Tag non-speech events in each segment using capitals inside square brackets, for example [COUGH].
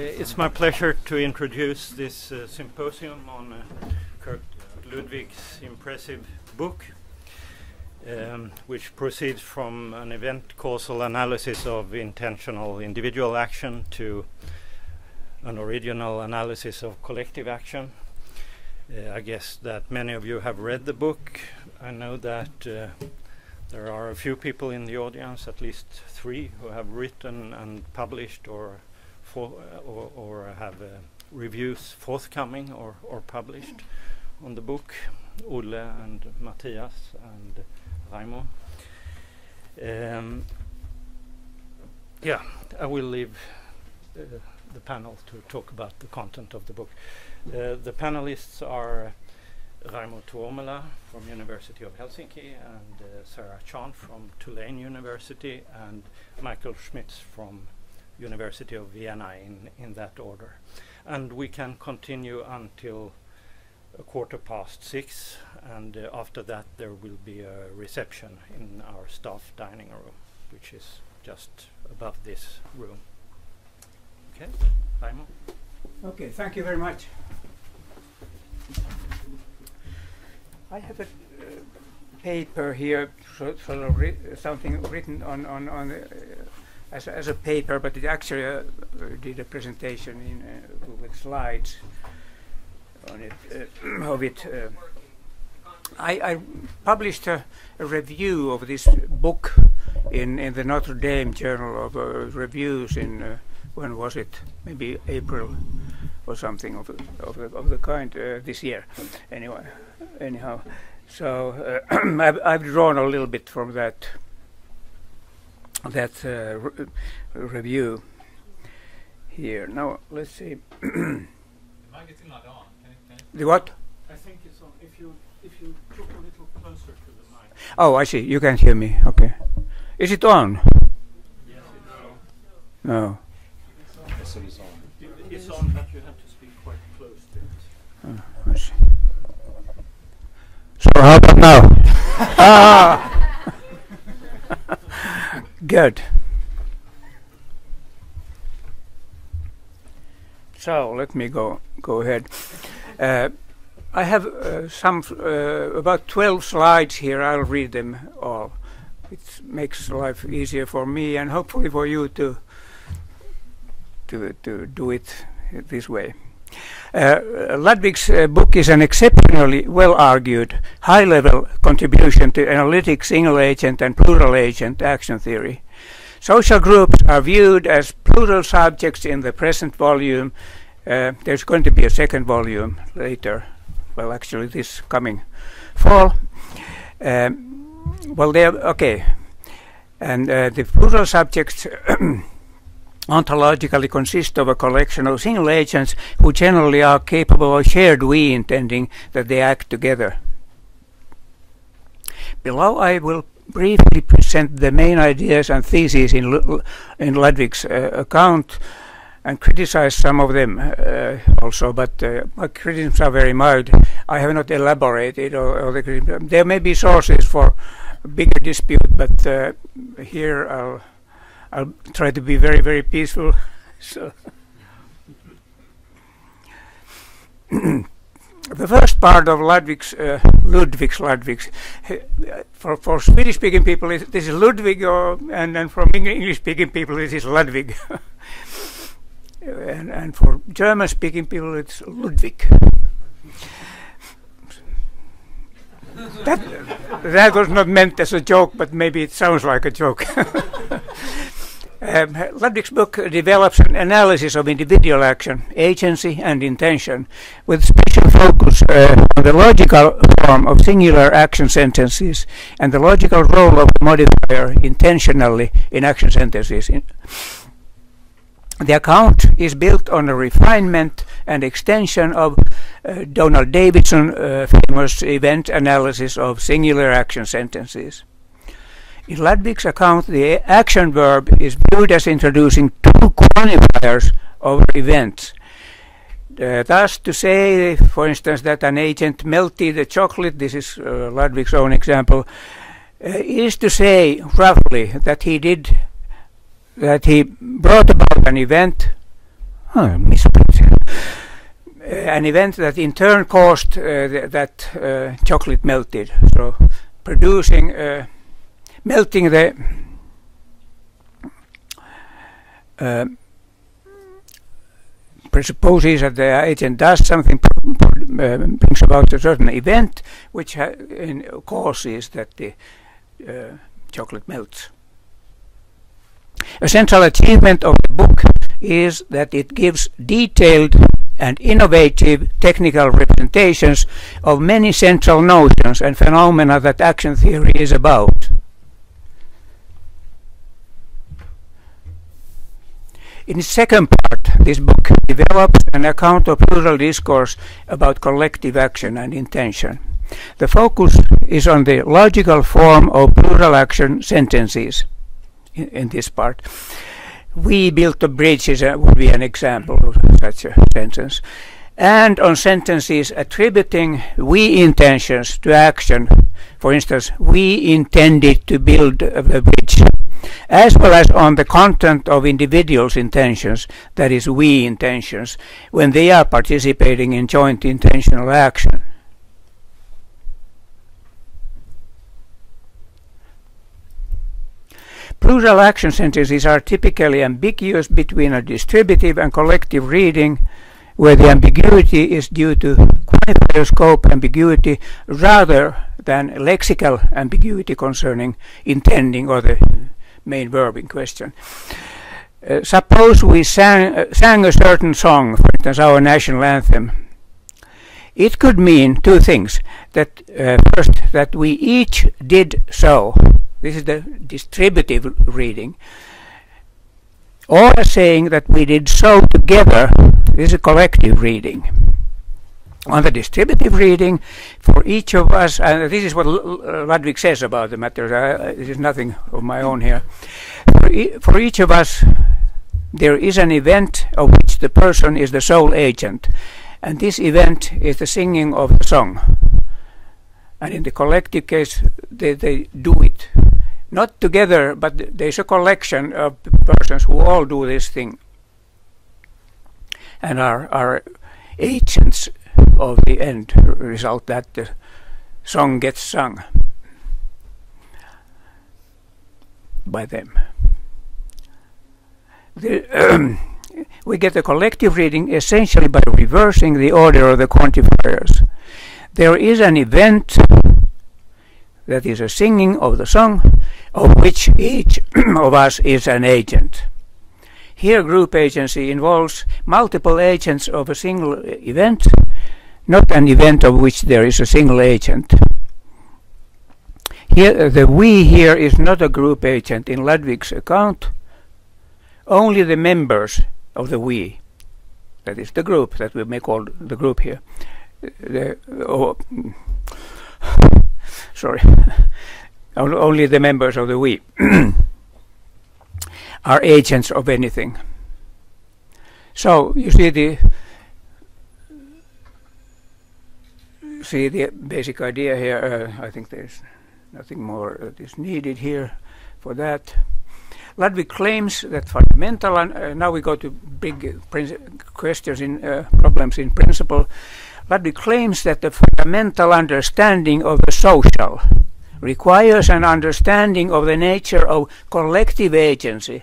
It's my pleasure to introduce this uh, symposium on uh, Kirk Ludwig's impressive book, um, which proceeds from an event causal analysis of intentional individual action to an original analysis of collective action. Uh, I guess that many of you have read the book. I know that uh, there are a few people in the audience, at least three, who have written and published or for, uh, or, or have uh, reviews forthcoming or, or published on the book, Olle and Matthias and Raimo. Um, yeah, I will leave uh, the panel to talk about the content of the book. Uh, the panelists are Raimo Tuomela from University of Helsinki and uh, Sara Chant from Tulane University and Michael Schmitz from University of Vienna in, in that order. And we can continue until a quarter past six, and uh, after that there will be a reception in our staff dining room, which is just above this room. Okay, Raimo? Okay, thank you very much. I have a uh, paper here, so, so ri something written on on on the, uh, as, a, as a paper, but it actually uh, did a presentation in, uh, with slides on it uh, [CLEARS THROAT] of it. Uh, I, I, published a, a, review of this book in, in the Notre Dame Journal of uh, Reviews in uh, when was it? Maybe April or something of, of, the, of the kind this year. Anyway, anyhow, so [CLEARS THROAT] I've, I've drawn a little bit from that that uh, re review here. Now let's see. the mic is not on. Can it, can it the what? I think it's on. If you if you look a little closer to the mic. Oh, I see. You can hear me. Okay. Is it on? Yes, it's on. No. Yes, it is on. It's on, but you have to speak quite close to it. Oh, I see. So how about now? ah. [LAUGHS] [LAUGHS] [LAUGHS] Good. So let me go go ahead. Uh, I have uh, some uh, about 12 slides here. I'll read them all. It makes life easier for me and hopefully for you to to to do it this way. Uh, Ludwig's uh, book is an exceptionally well argued, high level contribution to analytic single agent and plural agent action theory. Social groups are viewed as plural subjects in the present volume. Uh, there's going to be a second volume later, well, actually, this coming fall. Um, well, they're okay. And uh, the plural subjects [CLEARS THROAT] ontologically consist of a collection of single agents who generally are capable of shared we intending that they act together. Below I will briefly present the main ideas and theses in, L in Ludwig's uh, account and criticize some of them uh, also, but uh, my criticisms are very mild. I have not elaborated or, or the There may be sources for bigger dispute, but uh, here I'll I'll try to be very, very peaceful. so, the first part of Ludwig's, uh, Ludwig's, Ludwig's, for, for Swedish-speaking people, is, this is Ludwig, or, and then for English-speaking people, this is Ludwig. [LAUGHS] and, and for German-speaking people, it's Ludwig. that, that was not meant as a joke, but maybe it sounds like a joke. [LAUGHS] Um, Ludwig's book develops an analysis of individual action, agency, and intention, with special focus uh, on the logical form of singular action sentences and the logical role of the modifier intentionally in action sentences. In the account is built on a refinement and extension of uh, Donald Davidson's uh, famous event analysis of singular action sentences. In Ludwig's account, the action verb is viewed as introducing two quantifiers over events. Uh, thus, to say, for instance, that an agent melted the chocolate, this is uh, Ludwig's own example, uh, is to say roughly that he did, that he brought about an event, oh. An event that in turn caused uh, th that uh, chocolate melted. So producing, melting the uh, presupposes that the agent does something, uh, brings about a certain event, which causes that the chocolate melts. A central achievement of the book is that it gives detailed and innovative technical representations of many central notions and phenomena that action theory is about. In the second part, this book develops an account of plural discourse about collective action and intention. The focus is on the logical form of plural action sentences in, in this part. We built a bridge is a, uh, would be an example of such a sentence. And on sentences attributing we intentions to action, for instance, we intended to build a bridge, as well as on the content of individuals' intentions, that is, we intentions, when they are participating in joint intentional action. Plural action sentences are typically ambiguous between a distributive and collective reading, where the ambiguity is due to quantifier scope ambiguity rather than lexical ambiguity concerning intending or the main verb in question. Uh, suppose we sang, uh, sang a certain song, for instance, our national anthem. It could mean two things. That uh, first, that we each did so, this is the distributive reading. Or saying that we did so together. This is a collective reading. On the distributive reading, for each of us, and this is what Ludwig says about the matter, this is nothing of my own here. For, e for each of us, there is an event of which the person is the sole agent, and this event is the singing of the song. And in the collective case, they, they do it not together, but there's a collection of persons who all do this thing and are, are agents of the end result that the song gets sung by them. The, [CLEARS THROAT] we get a collective reading essentially by reversing the order of the quantifiers. There is an event that is a singing of the song of which each [CLEARS THROAT] of us is an agent. Here group agency involves multiple agents of a single event, not an event of which there is a single agent. Here, uh, the we here is not a group agent in Ludwig's account, only the members of the we, that is the group that we may call the group here. Uh, the, oh, [SIGHS] sorry, [LAUGHS] only the members of the we [CLEARS THROAT] are agents of anything. So you see the see the basic idea here. Uh, I think there's nothing more that is needed here for that. Ludwig claims that fundamental, and uh, now we go to big questions in uh, problems in principle. Ludwig claims that the fundamental understanding of the social requires an understanding of the nature of collective agency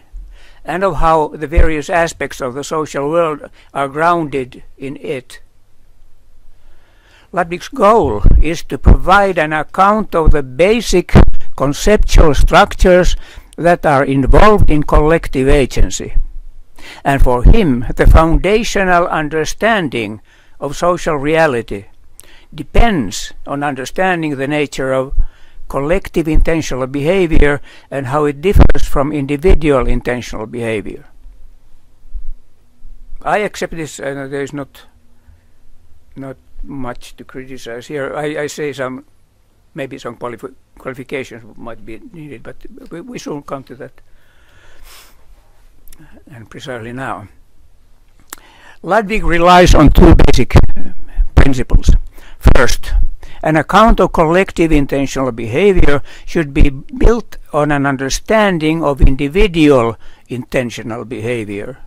and of how the various aspects of the social world are grounded in it. Ludwig's goal is to provide an account of the basic conceptual structures that are involved in collective agency. And for him, the foundational understanding of social reality depends on understanding the nature of collective intentional behavior and how it differs from individual intentional behavior. I accept this, and there is not not much to criticize here. I, I say some, maybe some qualifi qualifications might be needed, but we, we soon come to that, and precisely now. Ludwig relies on two basic uh, principles. First, an account of collective intentional behavior should be built on an understanding of individual intentional behavior.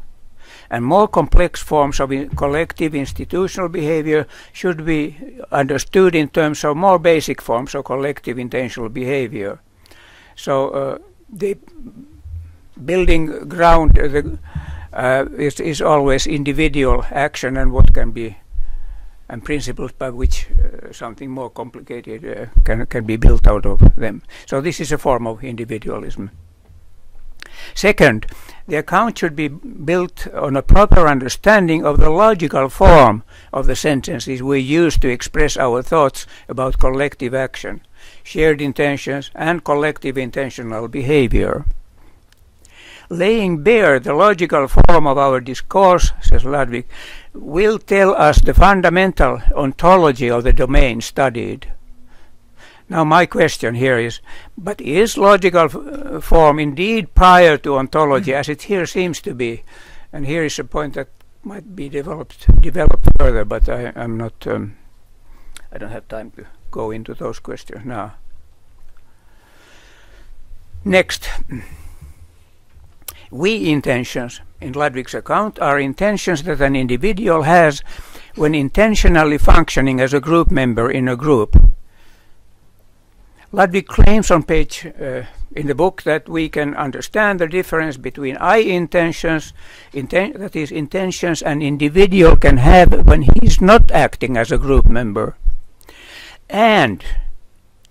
And more complex forms of in collective institutional behavior should be understood in terms of more basic forms of collective intentional behavior. So uh, the building ground uh, the, uh, is, is always individual action and what can be and principles by which uh, something more complicated uh, can, can be built out of them. So this is a form of individualism. Second, the account should be built on a proper understanding of the logical form of the sentences we use to express our thoughts about collective action, shared intentions, and collective intentional behavior. Laying bare the logical form of our discourse, says Ludwig, will tell us the fundamental ontology of the domain studied. Now my question here is, but is logical uh, form indeed prior to ontology, as it here seems to be? And here is a point that might be developed developed further, but I, am not. Um, I don't have time to go into those questions now. Next. [CLEARS THROAT] We intentions in Ludwig's account are intentions that an individual has when intentionally functioning as a group member in a group. Ludwig claims on page uh, in the book that we can understand the difference between I intentions, inten that is, intentions an individual can have when he is not acting as a group member, and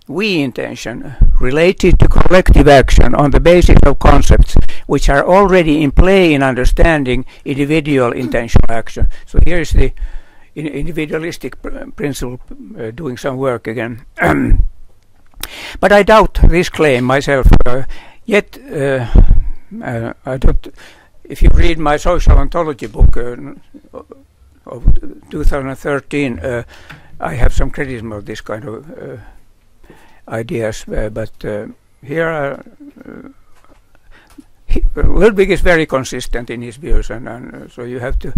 we intention related to collective action on the basis of concepts which are already in play in understanding individual intentional action. So here is the individualistic pr principle uh, doing some work again. [CLEARS THROAT] but I doubt this claim myself. Uh, yet, uh, uh I don't. If you read my social ontology book uh, of 2013, uh, I have some criticism of this kind of ideas, uh, but uh, here are uh, Ludwig is very consistent in his views, and, and, so you have to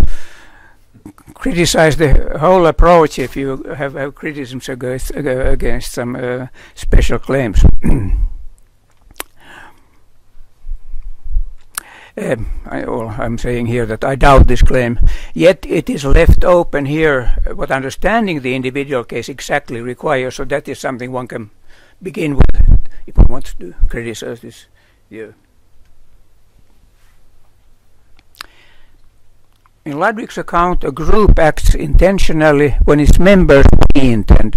criticize the whole approach if you have, have criticisms against, against some uh, special claims. [CLEARS THROAT] Um, I, am saying here that I doubt this claim. Yet it is left open here what understanding the individual case exactly requires. So that is something one can begin with if one wants to criticize this view. In Ludwig's account, a group acts intentionally when its members intend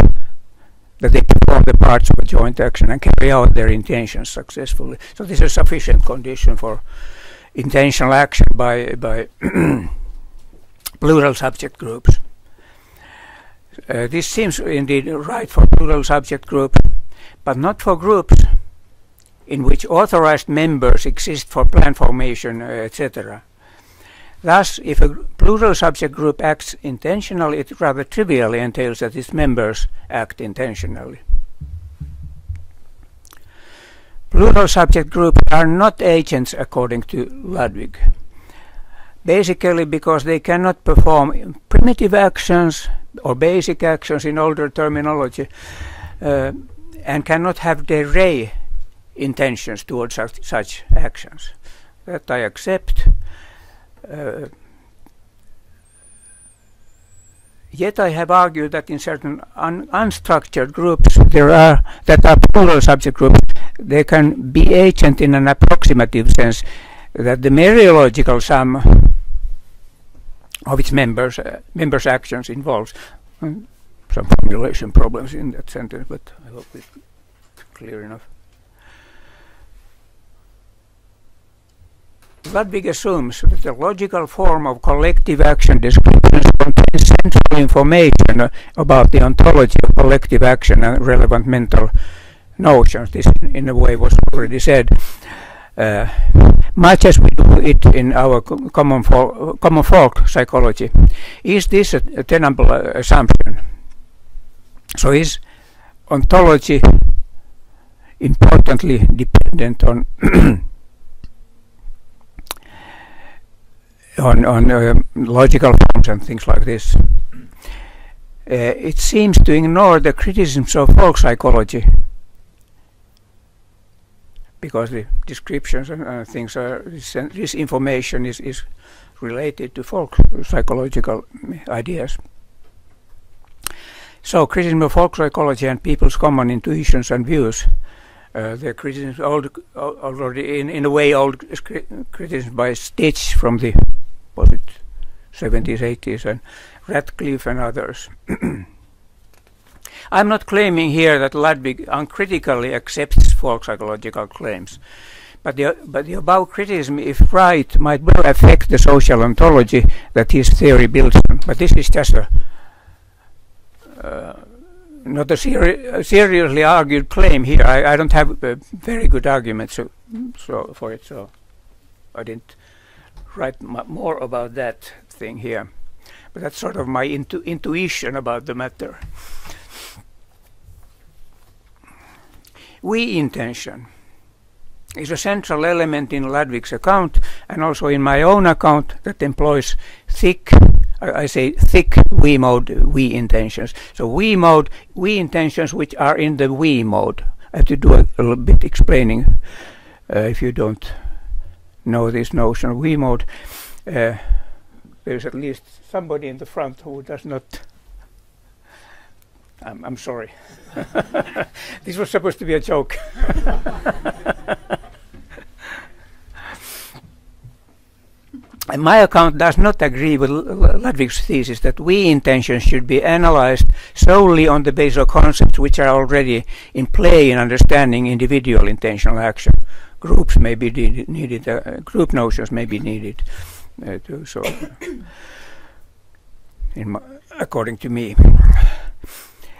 that they perform the parts of a joint action and carry out their intentions successfully. So this is a sufficient condition for intentional action by, by [CLEARS THROAT] plural subject groups. Uh, this seems indeed right for plural subject groups but not for groups in which authorized members exist for plan formation, uh, etc. Thus, if a plural subject group acts intentionally, it rather trivially entails that its members act intentionally. Plural subject groups are not agents according to Ludwig. Basically because they cannot perform primitive actions or basic actions in older terminology uh, and cannot have de re intentions towards such, such actions. That I accept. Uh, yet I have argued that in certain un unstructured groups there are that are plural subject groups, they can be agent in an approximative sense that the mereological sum of its members uh, members' actions involves um, some formulation problems in that sentence, but I hope it's clear enough. Ludwig assumes that the logical form of collective action descriptions contains central information about the ontology of collective action and relevant mental notions. This, in a way, was already said. Uh, much as we do it in our common, common folk psychology. Is this a, a tenable uh, assumption? So is ontology importantly dependent on [CLEARS THROAT] on, on uh, logical forms and things like this. Uh, it seems to ignore the criticisms of folk psychology because the descriptions and uh, things are this, this, information is, is related to folk psychological ideas. So, criticism of folk psychology and people's common intuitions and views. Uh, the criticism old, already in, in a way old criticism by Stich from the was 70s, 80s, and Radcliffe and others. [CLEARS THROAT] I'm not claiming here that Ludwig uncritically accepts folk psychological claims, but the, but the above criticism, if right, might well affect the social ontology that his theory builds on. But this is just a uh, not a, seri a, seriously argued claim here. I, I don't have very good arguments so, so for it, so I didn't write more about that thing here. But that's sort of my intu intuition about the matter. We intention is a central element in Ludwig's account and also in my own account that employs thick I say thick we mode we intentions. So we mode we intentions which are in the we mode. I have to do a, a little bit explaining uh, if you don't know this notion of we mode. Uh, there's at least somebody in the front who does not. I'm, I'm sorry. [LAUGHS] this was supposed to be a joke. [LAUGHS] My account does not agree with Ludwig's thesis that we intentions should be analyzed solely on the basis of concepts which are already in play in understanding individual intentional action. Groups may be needed, uh, group notions may be needed uh, to so, my, according to me.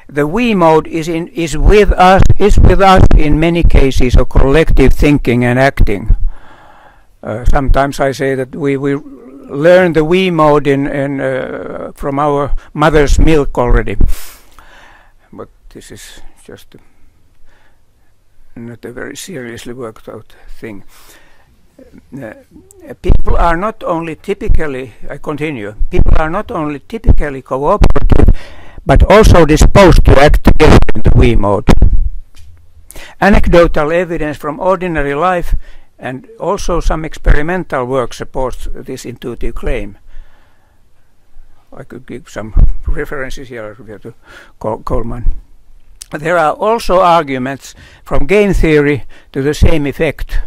The we mode is in is with us is with us in many cases of collective thinking and acting uh, sometimes I say that we, we learn the we mode in, in uh, from our mother's milk already. But this is just not a very seriously worked out thing. Uh, people are not only typically, I continue, people are not only typically cooperative, but also disposed to act together in the we mode. Anecdotal evidence from ordinary life and also some experimental work supports this intuitive claim. I could give some references here to Colman. There are also arguments from game theory to the same effect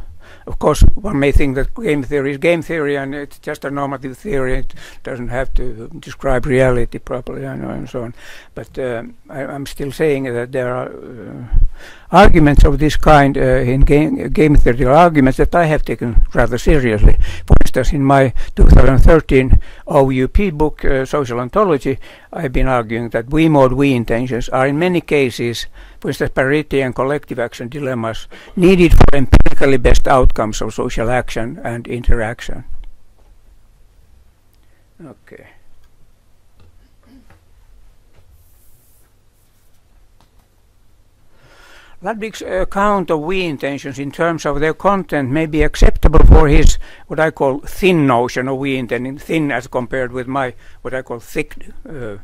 of course, one may think that game theory is game theory and it's just a normative theory. It doesn't have to describe reality properly and, and so on. But uh, I, am still saying that there are uh, arguments of this kind uh, in game, game theory, arguments that I have taken rather seriously. For instance, in my 2013 OUP book, uh, Social Ontology, I've been arguing that we mode we intentions are in many cases for instance, parity and collective action dilemmas needed for empirically best outcomes of social action and interaction. Okay. Ludwig's account of we intentions in terms of their content may be acceptable for his what I call thin notion of we intention, thin as compared with my what I call thick uh,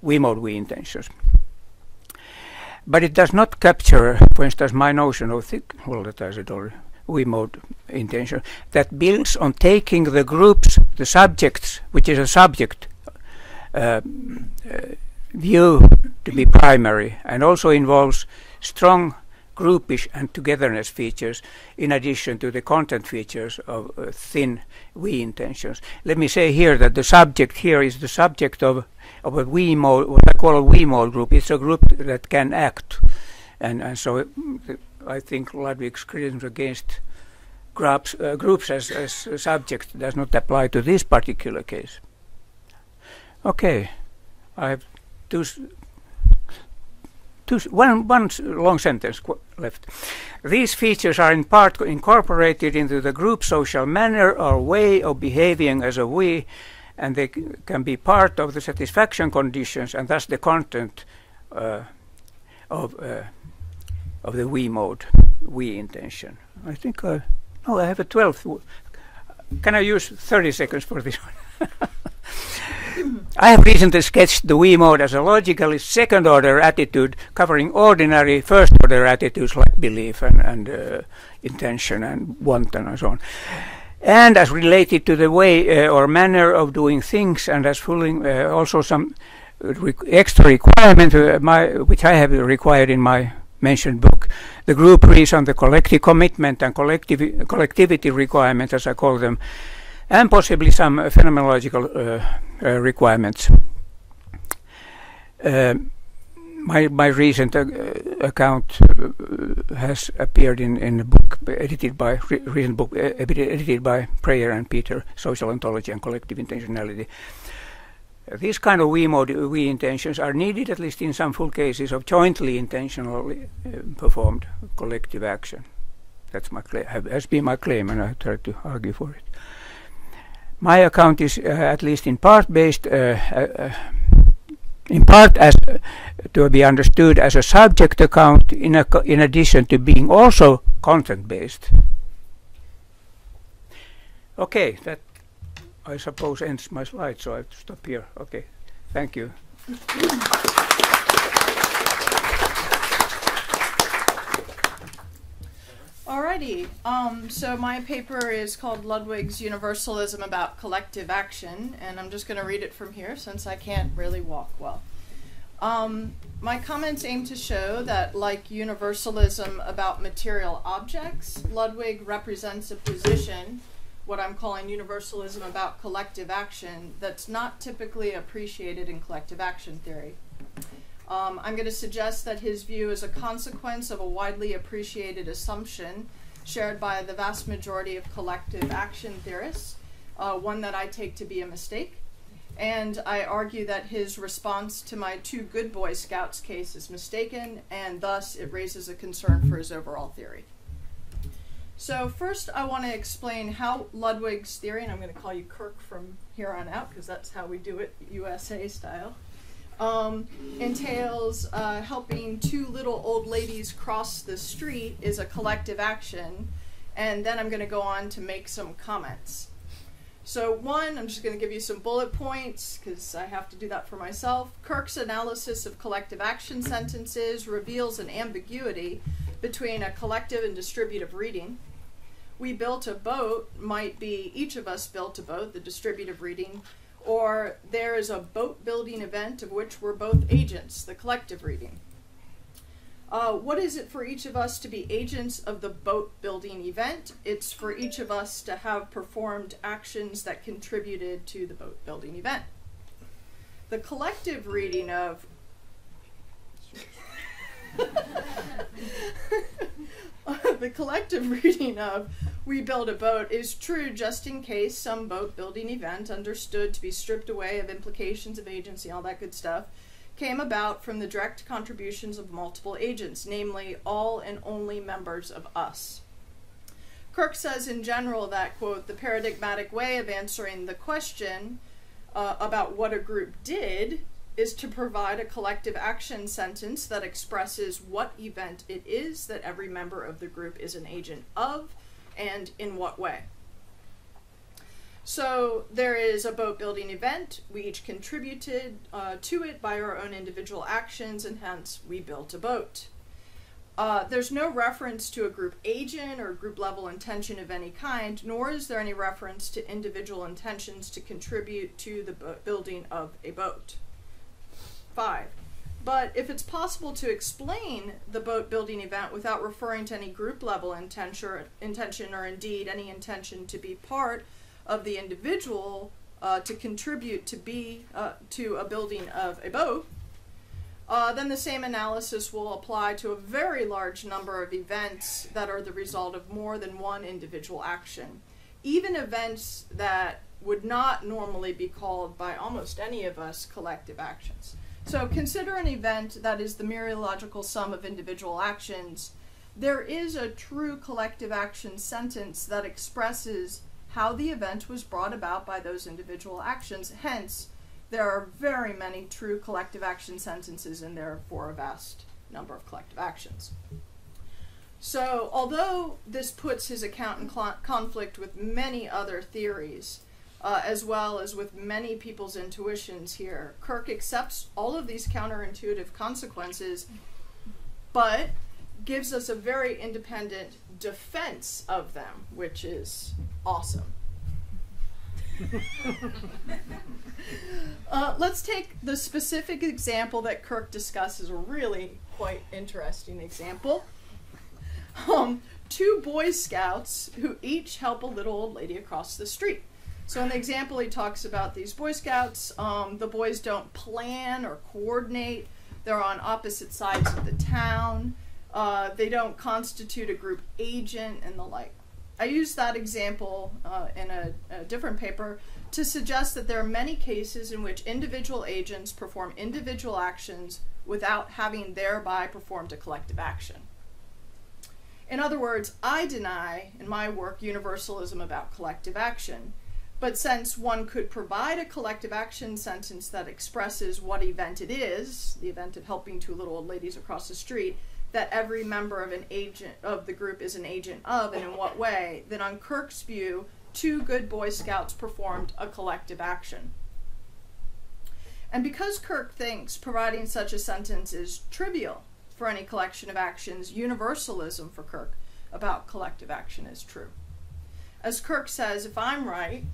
we mode we intentions. But it does not capture, for instance, my notion of thick, well, that I said already, we mode intention, that builds on taking the groups, the subjects, which is a subject uh, uh, view to be primary, and also involves strong groupish and togetherness features in addition to the content features of uh, thin we intentions. Let me say here that the subject here is the subject of of a we mode, what I call a we mode group. It's a group that can act, and and so it, I think Ludwig's criticism against groups, uh, groups as as a subject does not apply to this particular case. Okay, I have two. Two, one, one long sentence left. These features are in part incorporated into the group social manner or way of behaving as a we, and they can be part of the satisfaction conditions and thus the content uh, of uh, of the we mode, we intention. I think I, no, I have a 12th. Can I use 30 seconds for this one? [LAUGHS] I have recently sketched the we mode as a logically second order attitude covering ordinary first order attitudes like belief and, and uh, intention and want and so on. and as related to the way uh, or manner of doing things, and as fulfilling uh, also some extra requirement uh, my, which I have required in my mentioned book. The group reads on the collective commitment and collective collectivity requirements, as I call them, and possibly some phenomenological uh, uh, requirements. Uh, my my recent account has appeared in in a book edited by re recent book edited by Preyer and Peter, Social Ontology and Collective Intentionality. These kind of we, we intentions are needed, at least in some full cases, of jointly intentionally uh, performed collective action. That's my claim, has been my claim, and I try to argue for it. My account is, uh, at least in part, based uh, uh in part as to be understood as a subject account in, a, in addition to being also content based. Okay, that I suppose ends my slide, so I have to stop here. Okay, thank you. Alrighty, um, so my paper is called Ludwig's Universalism about Collective Action, and I'm just going to read it from here since I can't really walk well. Um, my comments aim to show that, like universalism about material objects, Ludwig represents a position, what I'm calling universalism about collective action, that's not typically appreciated in collective action theory. Um, I'm going to suggest that his view is a consequence of a widely appreciated assumption shared by the vast majority of collective action theorists, uh, one that I take to be a mistake. And I argue that his response to my two good Boy Scouts case is mistaken, and thus it raises a concern for his overall theory. So first I want to explain how Ludwig's theory, and I'm going to call you Kirk from here on out because that's how we do it USA style, um, entails uh, helping two little old ladies cross the street is a collective action. And then I'm going to go on to make some comments. So one, I'm just going to give you some bullet points because I have to do that for myself. Kirk's analysis of collective action sentences reveals an ambiguity between a collective and distributive reading. We built a boat might be each of us built a boat, the distributive reading, or there is a boat building event of which we're both agents, the collective reading. Uh, what is it for each of us to be agents of the boat building event? It's for each of us to have performed actions that contributed to the boat building event. The collective reading of [LAUGHS] [LAUGHS] [LAUGHS] the collective [LAUGHS] reading of We Build a Boat is true just in case some boat building event, understood to be stripped away of implications of agency, all that good stuff, came about from the direct contributions of multiple agents, namely all and only members of us. Kirk says in general that, quote, the paradigmatic way of answering the question uh, about what a group did is to provide a collective action sentence that expresses what event it is that every member of the group is an agent of and in what way. So there is a boat building event. We each contributed uh, to it by our own individual actions, and hence we built a boat. Uh, there's no reference to a group agent or group level intention of any kind, nor is there any reference to individual intentions to contribute to the building of a boat. Five. But if it's possible to explain the boat building event without referring to any group level intention, or indeed any intention to be part of the individual uh, to contribute to be uh, to a building of a boat, uh, then the same analysis will apply to a very large number of events that are the result of more than one individual action. Even events that would not normally be called by almost any of us collective actions. So consider an event that is the mereological sum of individual actions. There is a true collective action sentence that expresses how the event was brought about by those individual actions. Hence, there are very many true collective action sentences and therefore a vast number of collective actions. So, although this puts his account in conflict with many other theories, uh, as well as with many people's intuitions here. Kirk accepts all of these counterintuitive consequences, but gives us a very independent defense of them, which is awesome. uh, let's take the specific example that Kirk discusses, a really quite interesting example. Um, two Boy Scouts who each help a little old lady across the street. So in the example, he talks about these Boy Scouts. Um, the boys don't plan or coordinate. They're on opposite sides of the town. Uh, they don't constitute a group agent and the like. I use that example uh, in a, a different paper to suggest that there are many cases in which individual agents perform individual actions without having thereby performed a collective action. In other words, I deny in my work universalism about collective action. But since one could provide a collective action sentence that expresses what event it is, the event of helping two little old ladies across the street, that every member of an agent of the group is an agent of and in what way, then on Kirk's view, two good Boy Scouts performed a collective action. And because Kirk thinks providing such a sentence is trivial for any collection of actions, universalism for Kirk about collective action is true. As Kirk says, if I'm right,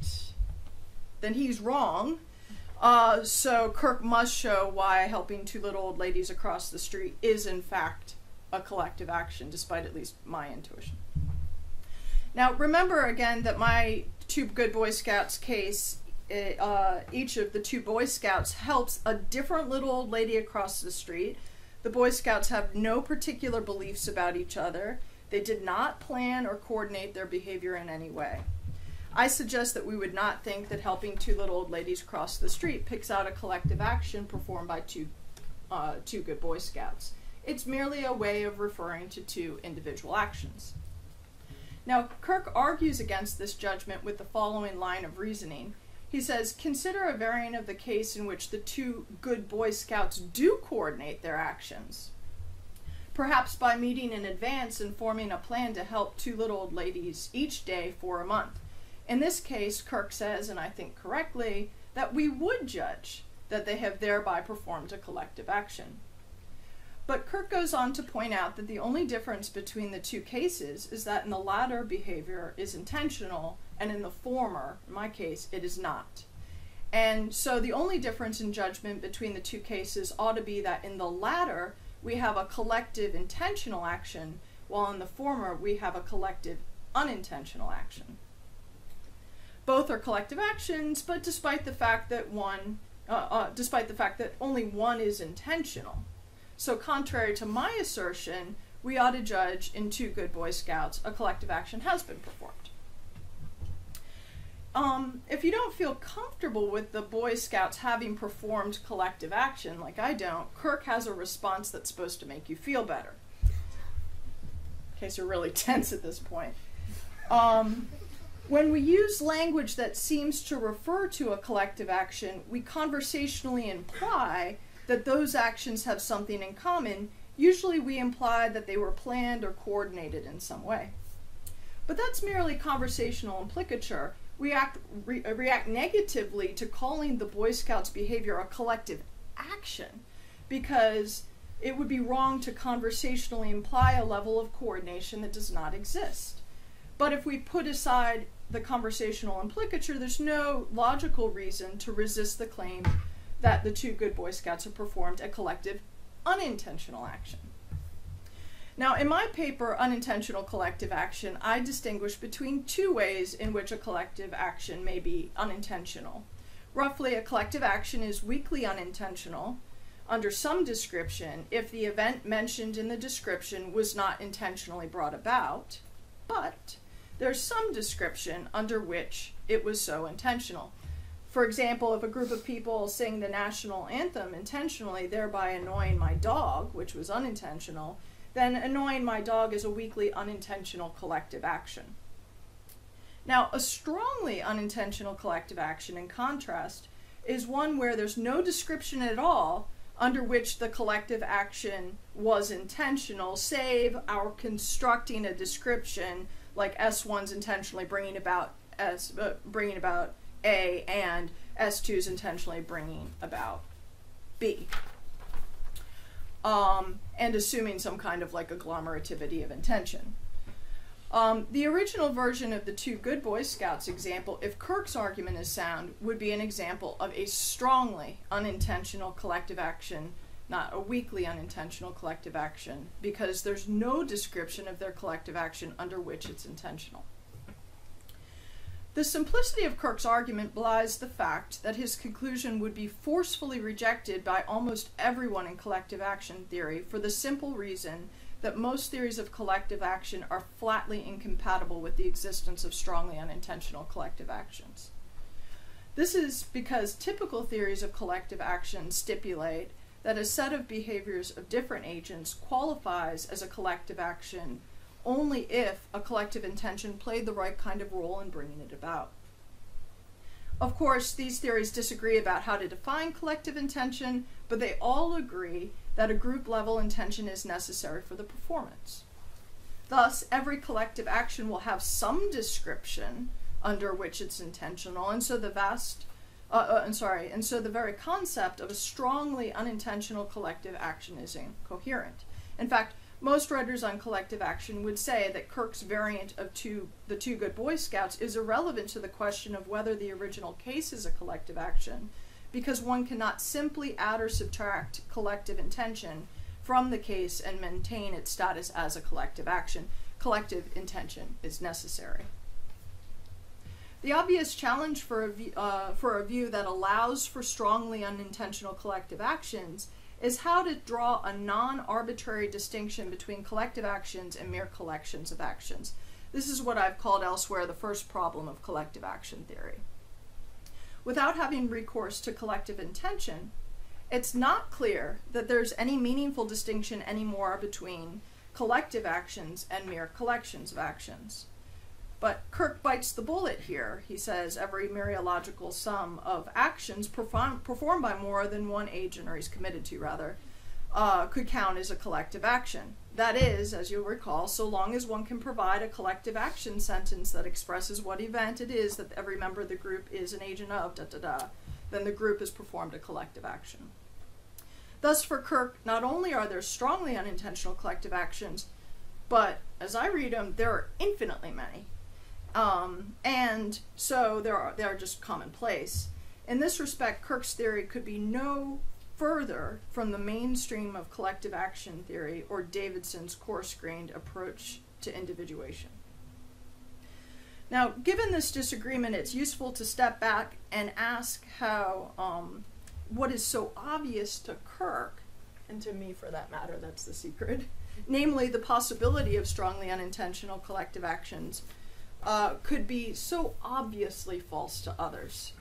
then he's wrong. Uh, so Kirk must show why helping two little old ladies across the street is in fact a collective action, despite at least my intuition. Now, remember again that my two good Boy Scouts case, eh, uh, each of the two Boy Scouts helps a different little old lady across the street. The Boy Scouts have no particular beliefs about each other. They did not plan or coordinate their behavior in any way. I suggest that we would not think that helping two little old ladies cross the street picks out a collective action performed by two, uh, two good Boy Scouts. It's merely a way of referring to two individual actions. Now, Kirk argues against this judgment with the following line of reasoning. He says, Consider a variant of the case in which the two good Boy Scouts do coordinate their actions. Perhaps by meeting in advance and forming a plan to help two little old ladies each day for a month. In this case, Kirk says, and I think correctly, that we would judge that they have thereby performed a collective action. But Kirk goes on to point out that the only difference between the two cases is that in the latter, behavior is intentional, and in the former, in my case, it is not. And so the only difference in judgment between the two cases ought to be that in the latter, we have a collective intentional action, while in the former, we have a collective unintentional action. Both are collective actions, but despite the fact that one, uh, uh, despite the fact that only one is intentional. So, contrary to my assertion, we ought to judge in two good Boy Scouts a collective action has been performed. Um, if you don't feel comfortable with the Boy Scouts having performed collective action, like I don't, Kirk has a response that's supposed to make you feel better. In case you're really [LAUGHS] tense at this point. Um, when we use language that seems to refer to a collective action, we conversationally imply that those actions have something in common, usually we imply that they were planned or coordinated in some way. But that's merely conversational implicature. We act, re, uh, react negatively to calling the Boy Scouts behavior a collective action because it would be wrong to conversationally imply a level of coordination that does not exist. But if we put aside the conversational implicature, there's no logical reason to resist the claim that the two good Boy Scouts have performed a collective unintentional action. Now, in my paper, Unintentional Collective Action, I distinguish between two ways in which a collective action may be unintentional. Roughly, a collective action is weakly unintentional under some description if the event mentioned in the description was not intentionally brought about, but there's some description under which it was so intentional. For example, if a group of people sing the national anthem intentionally, thereby annoying my dog, which was unintentional, then annoying my dog is a weakly unintentional collective action. Now, a strongly unintentional collective action, in contrast, is one where there's no description at all under which the collective action was intentional, save our constructing a description like S1's intentionally bringing about S, uh, bringing about a and S2's intentionally bringing about B. Um, and assuming some kind of like agglomerativity of intention. Um, the original version of the two good Boy Scouts example, if Kirk's argument is sound, would be an example of a strongly unintentional collective action, not a weakly unintentional collective action, because there's no description of their collective action under which it's intentional. The simplicity of Kirk's argument belies the fact that his conclusion would be forcefully rejected by almost everyone in collective action theory for the simple reason that most theories of collective action are flatly incompatible with the existence of strongly unintentional collective actions. This is because typical theories of collective action stipulate that a set of behaviors of different agents qualifies as a collective action only if a collective intention played the right kind of role in bringing it about. Of course, these theories disagree about how to define collective intention, but they all agree that a group level intention is necessary for the performance. Thus, every collective action will have some description under which it's intentional, and so the vast, uh, uh, I'm sorry, and so the very concept of a strongly unintentional collective action is incoherent. In fact, most writers on collective action would say that Kirk's variant of two, the two good Boy Scouts is irrelevant to the question of whether the original case is a collective action, because one cannot simply add or subtract collective intention from the case and maintain its status as a collective action. Collective intention is necessary. The obvious challenge for a, uh, for a view that allows for strongly unintentional collective actions is how to draw a non-arbitrary distinction between collective actions and mere collections of actions. This is what I've called elsewhere the first problem of collective action theory. Without having recourse to collective intention, it's not clear that there's any meaningful distinction anymore between collective actions and mere collections of actions. But Kirk bites the bullet here. He says every mereological sum of actions perform, performed by more than one agent, or he's committed to rather, uh, could count as a collective action. That is, as you'll recall, so long as one can provide a collective action sentence that expresses what event it is that every member of the group is an agent of, da da da, then the group has performed a collective action. Thus, for Kirk, not only are there strongly unintentional collective actions, but as I read them, there are infinitely many. Um, and so there are they are just commonplace. In this respect, Kirk's theory could be no further from the mainstream of collective action theory or Davidson's coarse-grained approach to individuation. Now, given this disagreement, it's useful to step back and ask how um, what is so obvious to Kirk, and to me for that matter, that's the secret, namely the possibility of strongly unintentional collective actions uh, could be so obviously false to others?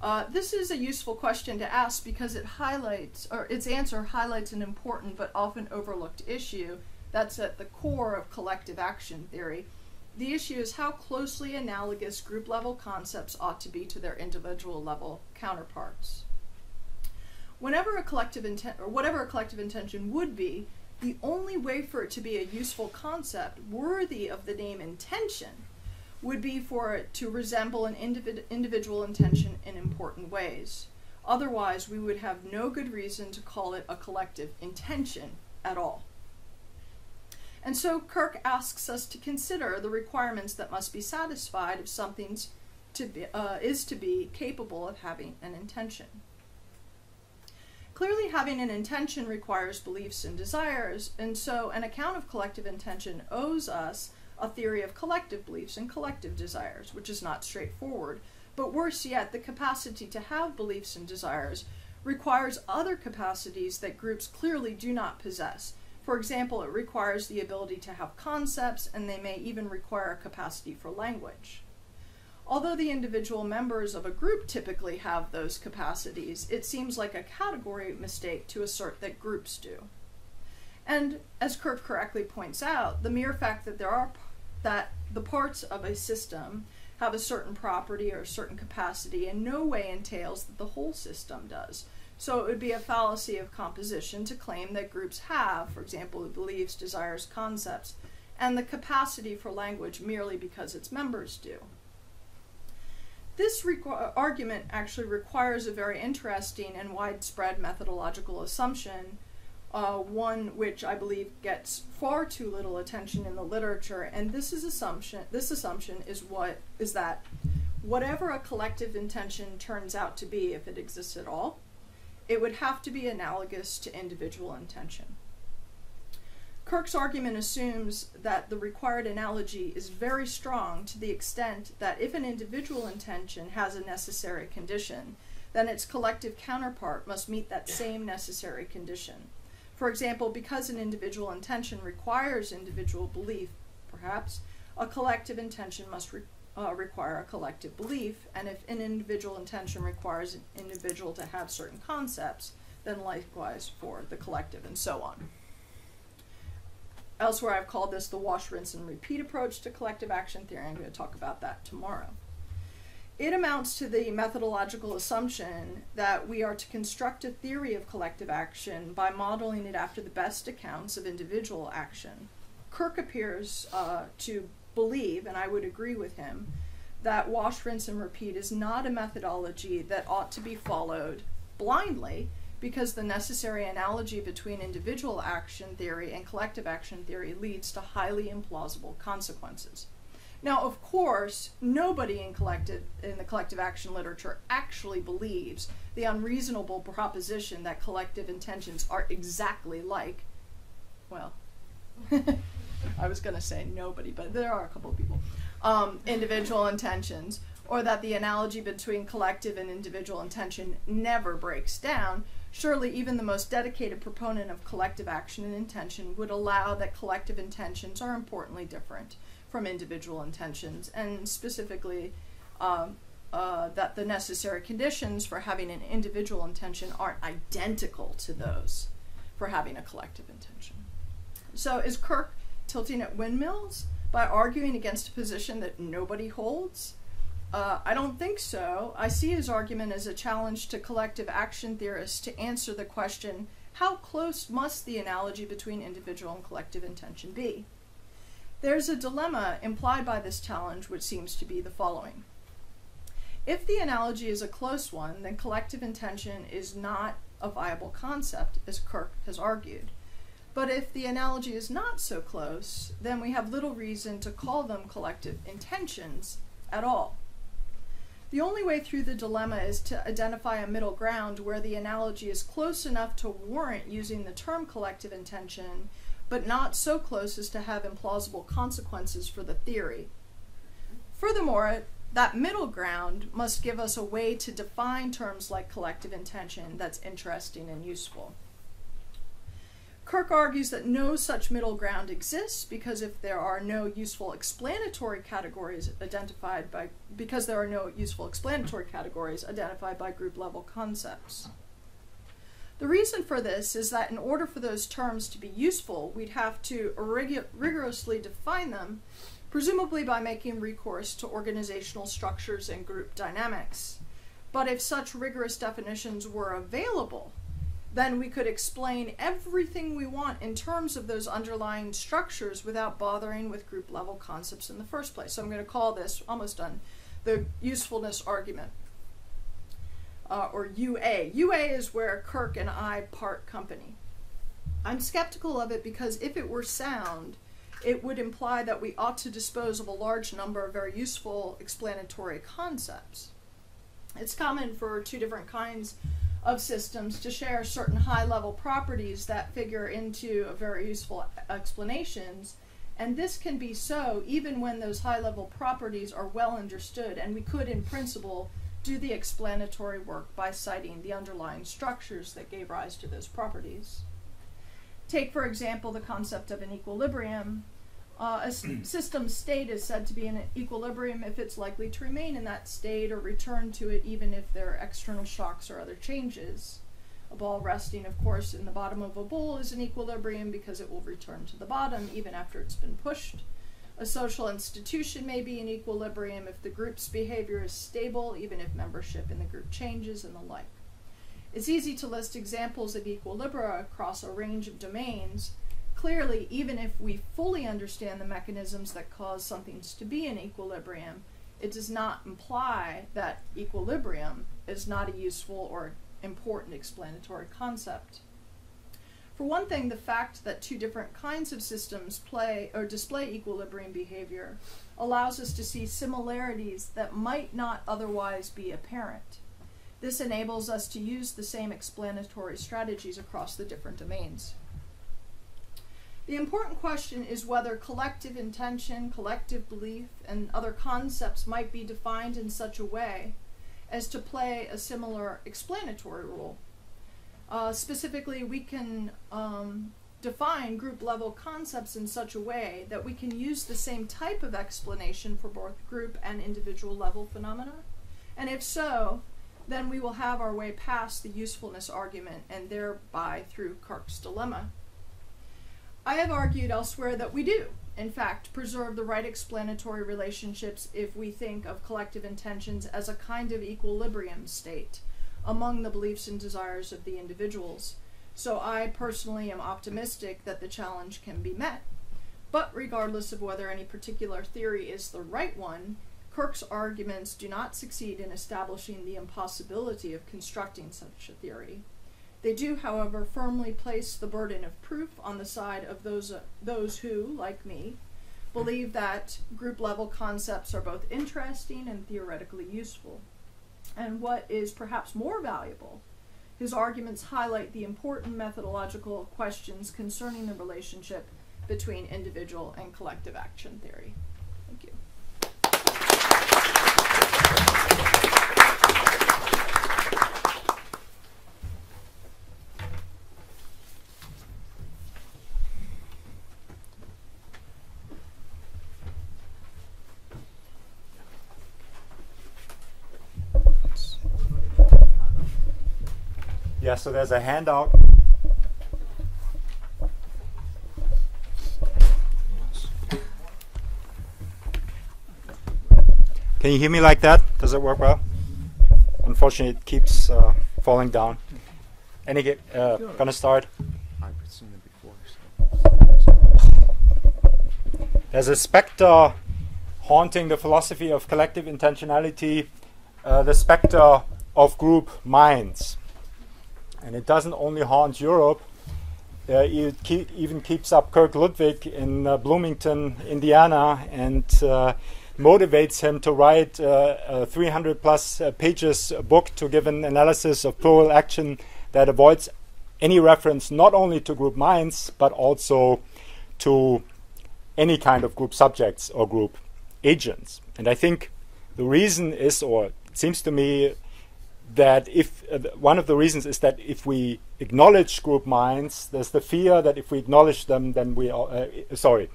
Uh, this is a useful question to ask because it highlights, or its answer highlights an important but often overlooked issue that's at the core of collective action theory. The issue is how closely analogous group level concepts ought to be to their individual level counterparts. Whenever a collective intent, or whatever a collective intention would be, the only way for it to be a useful concept worthy of the name intention would be for it to resemble an individ individual intention in important ways. Otherwise, we would have no good reason to call it a collective intention at all. And so Kirk asks us to consider the requirements that must be satisfied if something uh, is to be capable of having an intention. Clearly, having an intention requires beliefs and desires, and so an account of collective intention owes us a theory of collective beliefs and collective desires, which is not straightforward. But worse yet, the capacity to have beliefs and desires requires other capacities that groups clearly do not possess. For example, it requires the ability to have concepts, and they may even require a capacity for language. Although the individual members of a group typically have those capacities, it seems like a category mistake to assert that groups do. And as Kirk correctly points out, the mere fact that there are that the parts of a system have a certain property or a certain capacity in no way entails that the whole system does. So it would be a fallacy of composition to claim that groups have, for example, beliefs, desires, concepts, and the capacity for language merely because its members do. This argument actually requires a very interesting and widespread methodological assumption uh, one which I believe gets far too little attention in the literature, and this is assumption. This assumption is what is that whatever a collective intention turns out to be, if it exists at all, it would have to be analogous to individual intention. Kirk's argument assumes that the required analogy is very strong to the extent that if an individual intention has a necessary condition, then its collective counterpart must meet that same necessary condition. For example, because an individual intention requires individual belief, perhaps, a collective intention must re- uh, require a collective belief, and if an individual intention requires an individual to have certain concepts, then likewise for the collective, and so on. Elsewhere, I've called this the wash, rinse, and repeat approach to collective action theory. I'm going to talk about that tomorrow. It amounts to the methodological assumption that we are to construct a theory of collective action by modeling it after the best accounts of individual action. Kirk appears uh, to believe, and I would agree with him, that wash, rinse, and repeat is not a methodology that ought to be followed blindly because the necessary analogy between individual action theory and collective action theory leads to highly implausible consequences. Now, of course, nobody in collective in the collective action literature actually believes the unreasonable proposition that collective intentions are exactly like well, [LAUGHS] I was going to say nobody, but there are a couple of people. Um, individual intentions, or that the analogy between collective and individual intention never breaks down, Surely, even the most dedicated proponent of collective action and intention would allow that collective intentions are importantly different from individual intentions, and specifically uh, uh, that the necessary conditions for having an individual intention aren't identical to those for having a collective intention. So, is Kirk tilting at windmills by arguing against a position that nobody holds? Uh, I don't think so. I see his argument as a challenge to collective action theorists to answer the question how close must the analogy between individual and collective intention be? There's a dilemma implied by this challenge, which seems to be the following. If the analogy is a close one, then collective intention is not a viable concept, as Kirk has argued. But if the analogy is not so close, then we have little reason to call them collective intentions at all. The only way through the dilemma is to identify a middle ground where the analogy is close enough to warrant using the term collective intention, but not so close as to have implausible consequences for the theory. Furthermore, that middle ground must give us a way to define terms like collective intention that's interesting and useful. Kirk argues that no such middle ground exists because if there are no useful explanatory categories identified by because there are no useful explanatory categories identified by group level concepts. The reason for this is that in order for those terms to be useful, we'd have to rigorously define them, presumably by making recourse to organizational structures and group dynamics. But if such rigorous definitions were available, then we could explain everything we want in terms of those underlying structures without bothering with group level concepts in the first place. So I'm going to call this, almost done, the usefulness argument, uh, or UA. UA is where Kirk and I part company. I'm skeptical of it because if it were sound, it would imply that we ought to dispose of a large number of very useful explanatory concepts. It's common for two different kinds of systems to share certain high level properties that figure into very useful explanations. And this can be so even when those high level properties are well understood, and we could, in principle, do the explanatory work by citing the underlying structures that gave rise to those properties. Take, for example, the concept of an equilibrium uh, a [CLEARS THROAT] system state is said to be in equilibrium if it's likely to remain in that state or return to it even if there are external shocks or other changes. A ball resting, of course, in the bottom of a bowl is in equilibrium because it will return to the bottom even after it's been pushed. A social institution may be in equilibrium if the group's behavior is stable, even if membership in the group changes, and the like. It's easy to list examples of equilibria across a range of domains clearly, even if we fully understand the mechanisms that cause something to be in equilibrium, it does not imply that equilibrium is not a useful or important explanatory concept. For one thing, the fact that two different kinds of systems play or display equilibrium behavior allows us to see similarities that might not otherwise be apparent. This enables us to use the same explanatory strategies across the different domains. The important question is whether collective intention, collective belief, and other concepts might be defined in such a way as to play a similar explanatory role. Uh, specifically, we can um, define group level concepts in such a way that we can use the same type of explanation for both group and individual level phenomena. And if so, then we will have our way past the usefulness argument and thereby through Kirk's dilemma. I have argued elsewhere that we do, in fact, preserve the right explanatory relationships if we think of collective intentions as a kind of equilibrium state among the beliefs and desires of the individuals. So I personally am optimistic that the challenge can be met. But regardless of whether any particular theory is the right one, Kirk's arguments do not succeed in establishing the impossibility of constructing such a theory. They do, however, firmly place the burden of proof on the side of those, uh, those who, like me, believe that group level concepts are both interesting and theoretically useful. And what is perhaps more valuable, his arguments highlight the important methodological questions concerning the relationship between individual and collective action theory. Thank you. Yeah, so there's a handout. Can you hear me like that? Does it work well? Unfortunately, it keeps uh, falling down. Any get, uh, gonna start? I've seen it before. So. There's a specter haunting the philosophy of collective intentionality, uh, the specter of group minds. And it doesn't only haunt Europe, uh, it even keeps up Kirk Ludwig in uh, Bloomington, Indiana, and uh, motivates him to write uh, a 300 plus uh, pages book to give an analysis of plural action that avoids any reference not only to group minds but also to any kind of group subjects or group agents. And I think the reason is, or it seems to me, that if uh, one of the reasons is that if we acknowledge group minds, there's the fear that if we acknowledge them, then we are, uh, sorry,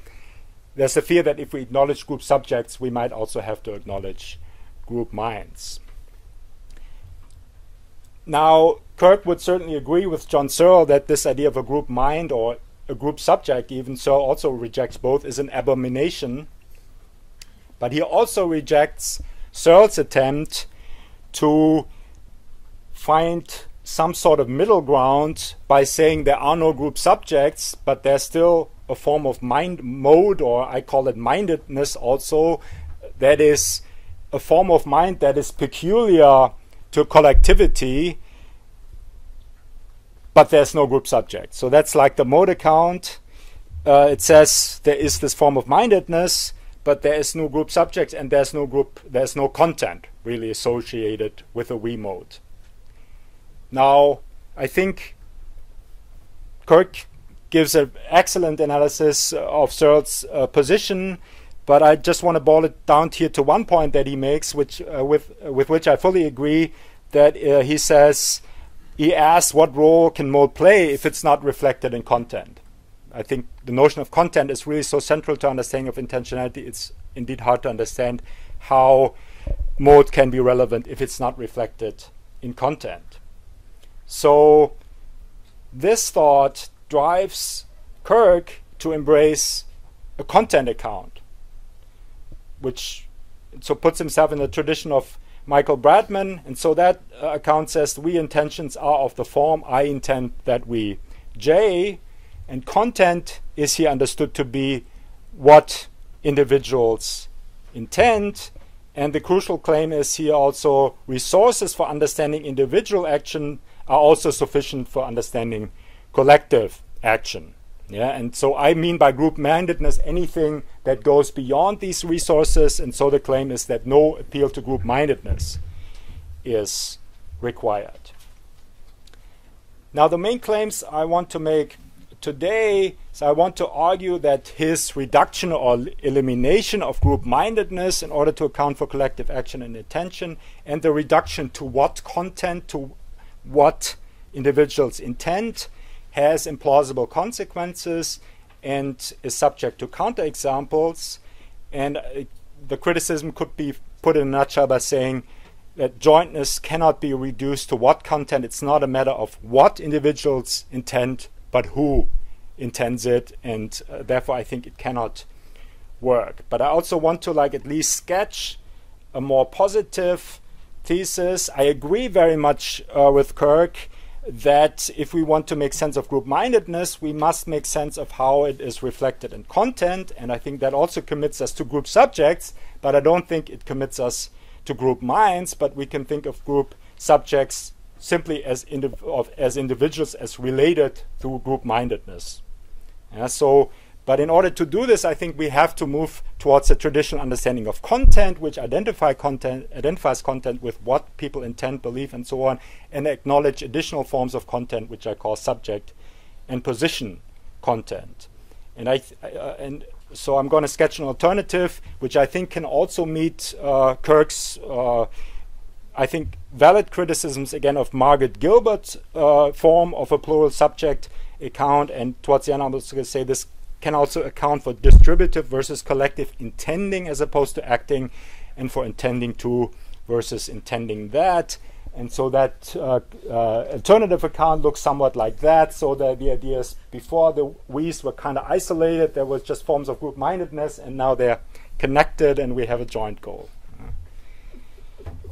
there's the fear that if we acknowledge group subjects, we might also have to acknowledge group minds. Now, Kirk would certainly agree with John Searle that this idea of a group mind or a group subject, even Searle also rejects both, is an abomination. But he also rejects Searle's attempt to find some sort of middle ground by saying there are no group subjects, but there's still a form of mind mode, or I call it mindedness also, that is a form of mind that is peculiar to collectivity, but there's no group subject. So that's like the mode account. Uh, it says there is this form of mindedness, but there is no group subject and there's no group, there's no content really associated with a we mode. Now, I think Kirk gives an excellent analysis of Searle's uh, position, but I just want to boil it down here to one point that he makes, which uh, with with which I fully agree. That uh, he says he asks what role can mode play if it's not reflected in content. I think the notion of content is really so central to understanding of intentionality. It's indeed hard to understand how mode can be relevant if it's not reflected in content. So this thought drives Kirk to embrace a content account, which so puts himself in the tradition of Michael Bratman, and so that uh, account says we intentions are of the form I intend that we J, and content is here understood to be what individuals intend, and the crucial claim is here also resources for understanding individual action are also sufficient for understanding collective action. Yeah, and so I mean by group mindedness anything that goes beyond these resources, and so the claim is that no appeal to group mindedness is required. Now, the main claims I want to make today is I want to argue that his reduction or elimination of group mindedness in order to account for collective action and attention, and the reduction to what content, to what individuals intend, has implausible consequences and is subject to counterexamples. And uh, the criticism could be put in a nutshell by saying that jointness cannot be reduced to what content. It's not a matter of what individuals intend, but who intends it, and uh, therefore I think it cannot work. But I also want to like at least sketch a more positive thesis. I agree very much uh, with Kirk that if we want to make sense of group mindedness, we must make sense of how it is reflected in content. And I think that also commits us to group subjects, but I don't think it commits us to group minds, but we can think of group subjects simply as, indiv- of, as individuals as related through group mindedness. Yeah, so, but in order to do this, I think we have to move towards a traditional understanding of content, which identify content, identifies content with what people intend, believe, and so on, and acknowledge additional forms of content, which I call subject and position content. And I uh, and so I'm going to sketch an alternative, which I think can also meet uh, Kirk's. Uh, I think valid criticisms again of Margaret Gilbert's uh, form of a plural subject account. And towards the end, I was going to say this can also account for distributive versus collective intending as opposed to acting, and for intending to versus intending that. And so that uh, uh, alternative account looks somewhat like that. So the, the idea is before the we's were kind of isolated, there was just forms of group mindedness, and now they're connected and we have a joint goal.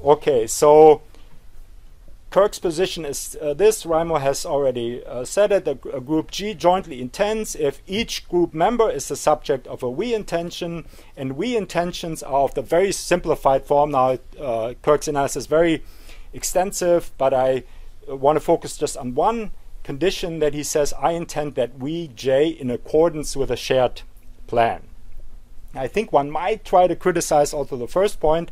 Okay, so Kirk's position is uh, this. Raimo has already uh, said it. A, a, group G jointly intends if each group member is the subject of a we intention, and we intentions are of the very simplified form. Now, uh, Kirk's analysis is very extensive, but I uh, want to focus just on one condition that he says I intend that we J in accordance with a shared plan. I think one might try to criticize also the first point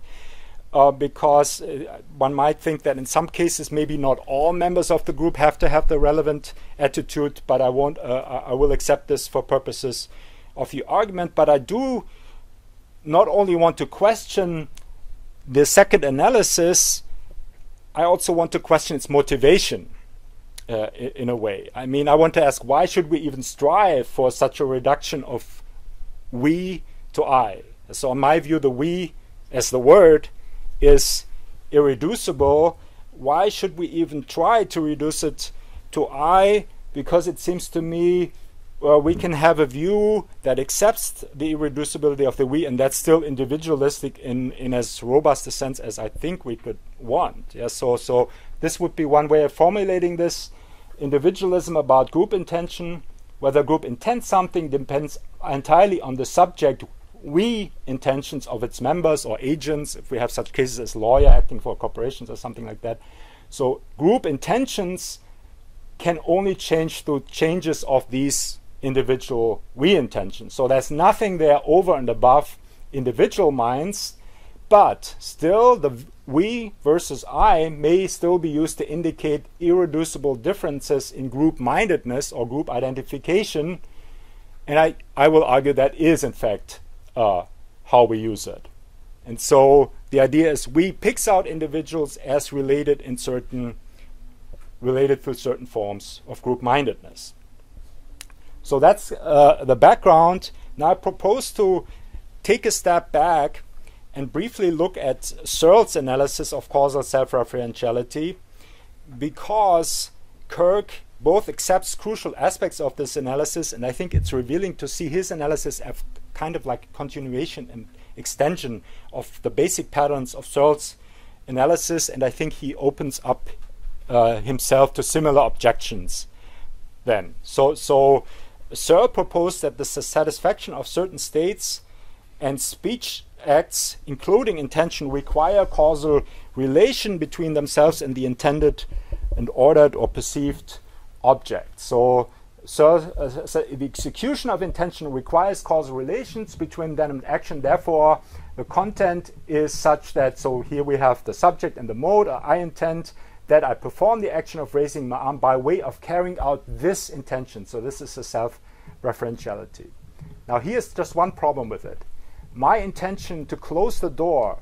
uh, because uh, one might think that in some cases maybe not all members of the group have to have the relevant attitude, but I won't. Uh, I will accept this for purposes of the argument. But I do not only want to question the second analysis, I also want to question its motivation. Uh, in a way, I mean, I want to ask why should we even strive for such a reduction of we to I? So, in my view, the we as the word is irreducible, why should we even try to reduce it to I? Because it seems to me well, we can have a view that accepts the irreducibility of the we, and that's still individualistic in, in as robust a sense as I think we could want. Yeah, so so this would be one way of formulating this individualism about group intention. Whether group intends something depends entirely on the subject we intentions of its members or agents, if we have such cases as lawyer acting for corporations or something like that. So group intentions can only change through changes of these individual we intentions. So there's nothing there over and above individual minds, but still the we versus I may still be used to indicate irreducible differences in group mindedness or group identification. And I, I will argue that is in fact uh, how we use it. And so the idea is we picks out individuals as related in certain related to certain forms of group mindedness. So that's uh, the background. Now I propose to take a step back and briefly look at Searle's analysis of causal self-referentiality because Kirk both accepts crucial aspects of this analysis and I think it's revealing to see his analysis kind of like continuation and extension of the basic patterns of Searle's analysis, and I think he opens up uh, himself to similar objections. Then, so so Searle proposed that the satisfaction of certain states and speech acts, including intention, require causal relation between themselves and the intended and ordered or perceived object. So so, uh, so the execution of intention requires causal relations between them and action. Therefore, the content is such that, so here we have the subject and the mode. I intend that I perform the action of raising my arm by way of carrying out this intention. So this is a self-referentiality. Now here's just one problem with it. My intention to close the door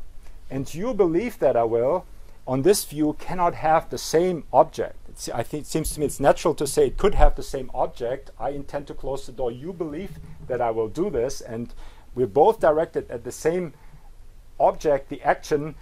and you believe that I will, on this view cannot have the same object. I think it seems to me it's natural to say it could have the same object. I intend to close the door. You believe that I will do this, and we're both directed at the same object, the action,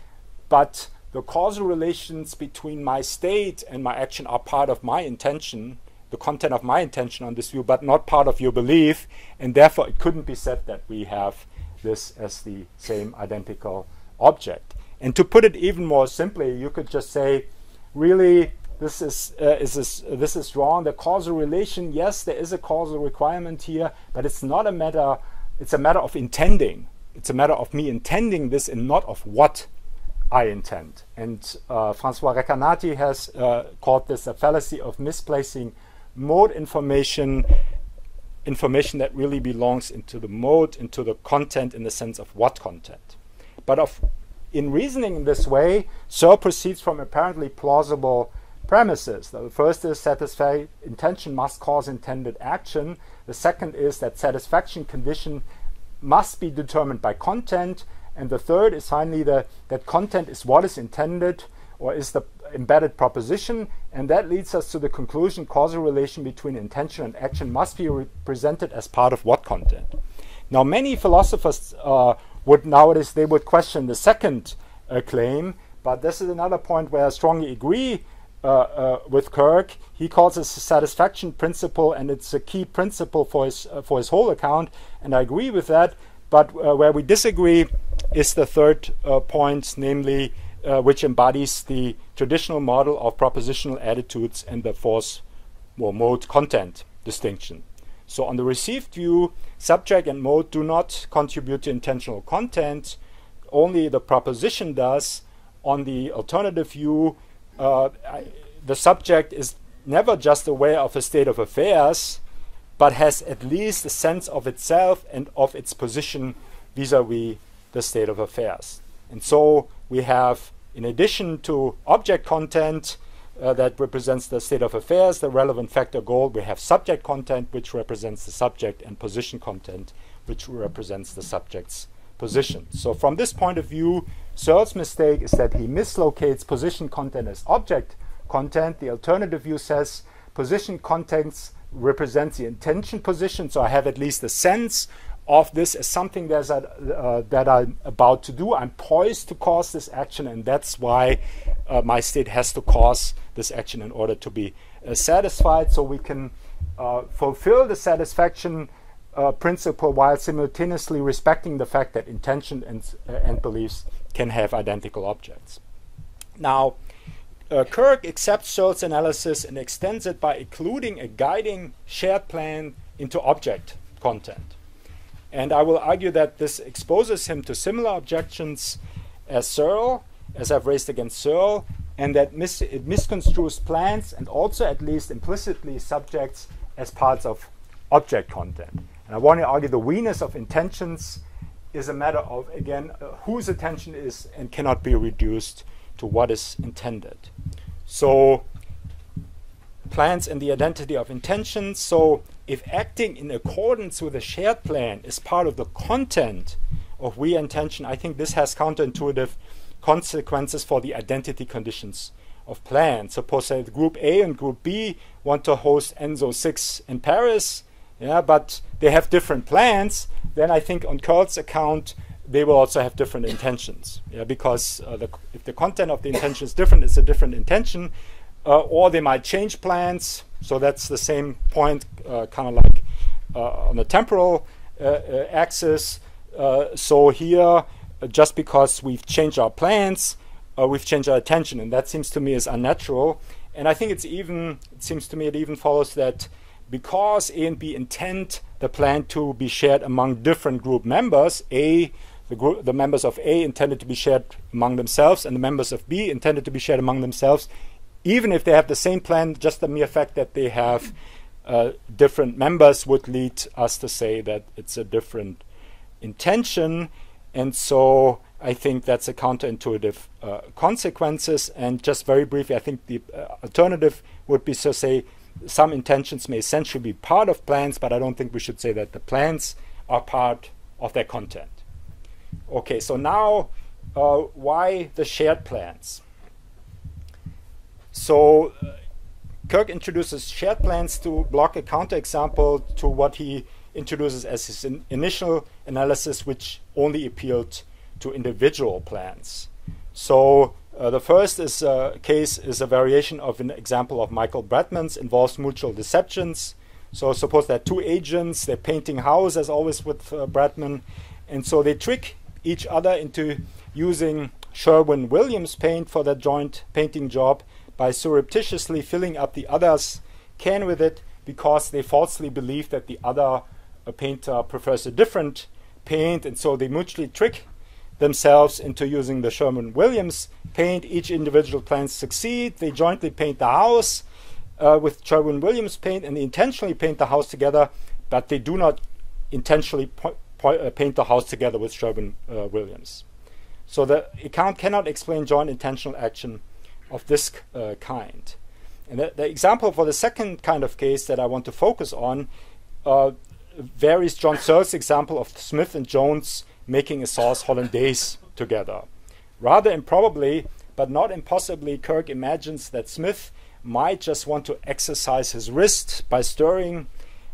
but the causal relations between my state and my action are part of my intention, the content of my intention on this view, but not part of your belief, and therefore it couldn't be said that we have this as the same identical object. And to put it even more simply, you could just say, really, this is, uh, is this, this is wrong. The causal relation, yes, there is a causal requirement here, but it's not a matter, it's a matter of intending. It's a matter of me intending this and not of what I intend. And uh, Francois Recanati has uh, called this a fallacy of misplacing mode information, information that really belongs into the mode, into the content in the sense of what content. But of, in reasoning in this way, Searle proceeds from apparently plausible premises. The first is satisfy intention must cause intended action. The second is that satisfaction condition must be determined by content. And the third is finally the, that content is what is intended or is the embedded proposition. And that leads us to the conclusion causal relation between intention and action must be represented as part of what content. Now, many philosophers uh, would nowadays they would question the second uh, claim, but this is another point where I strongly agree with Kirk. He calls this a satisfaction principle, and it's a key principle for his uh, for his whole account, and I agree with that. But uh, where we disagree is the third uh, point, namely, which embodies the traditional model of propositional attitudes and the force or mode content distinction. So on the received view, subject and mode do not contribute to intentional content. Only the proposition does. On the alternative view, uh, I, the subject is never just aware of a state of affairs, but has at least a sense of itself and of its position vis-a-vis the state of affairs. And so we have, in addition to object content, uh, that represents the state of affairs, the relevant factor goal. We have subject content, which represents the subject, and position content, which represents the subject's position. So from this point of view, Searle's mistake is that he mislocates position content as object content. The alternative view says position contents represents the intention position, so I have at least a sense of this as something that's uh, that I'm about to do. I'm poised to cause this action, and that's why uh, my state has to cause this action in order to be uh, satisfied. So we can uh, fulfill the satisfaction uh, principle while simultaneously respecting the fact that intention and, uh, and beliefs can have identical objects. Now, Kirk accepts Searle's analysis and extends it by including a guiding shared plan into object content. And I will argue that this exposes him to similar objections as Searle, as I've raised against Searle, and that mis it misconstrues plans and also at least implicitly subjects as parts of object content. And I want to argue the we-ness of intentions is a matter of, again, uh, whose attention is and cannot be reduced to what is intended. So plans and the identity of intentions. So if acting in accordance with a shared plan is part of the content of we intention, I think this has counterintuitive consequences for the identity conditions of plans. Suppose that group A and group B want to host ENSO 6 in Paris, yeah, but they have different plans, then I think on Kirk's account, they will also have different intentions. Yeah, because uh, the, if the content of the intention is different, it's a different intention uh, or they might change plans. So that's the same point, uh, kind of like uh, on the temporal uh, uh, axis. so here, just because we've changed our plans, we've changed our attention, and that seems to me is unnatural. And I think it's even, it seems to me it even follows that because A and B intend the plan to be shared among different group members, A the, group, the members of A intended to be shared among themselves, and the members of B intended to be shared among themselves even if they have the same plan, just the mere fact that they have uh, different members would lead us to say that it's a different intention. And so I think that's a counterintuitive uh, consequences. And just very briefly, I think the uh, alternative would be to say some intentions may essentially be part of plans, but I don't think we should say that the plans are part of their content. Okay, so now uh, why the shared plans? So uh, Kirk introduces shared plans to block a counterexample to what he introduces as his in initial analysis, which only appealed to individual plans. So uh, the first is uh, case is a variation of an example of Michael Bratman's involves mutual deceptions. So suppose there are two agents, they're painting house as always with uh, Bratman, and so they trick each other into using Sherwin Williams paint for their joint painting job by surreptitiously filling up the other's can with it because they falsely believe that the other painter prefers a different paint, and so they mutually trick themselves into using the Sherwin Williams paint. Each individual plans succeed. They jointly paint the house uh, with Sherwin Williams paint, and they intentionally paint the house together, but they do not intentionally uh, paint the house together with Sherwin uh, Williams. So the account cannot explain joint intentional action of this uh, kind. And the, the, example for the second kind of case that I want to focus on uh, varies John Searle's example of Smith and Jones making a sauce hollandaise together. Rather improbably, but not impossibly, Kirk imagines that Smith might just want to exercise his wrist by stirring,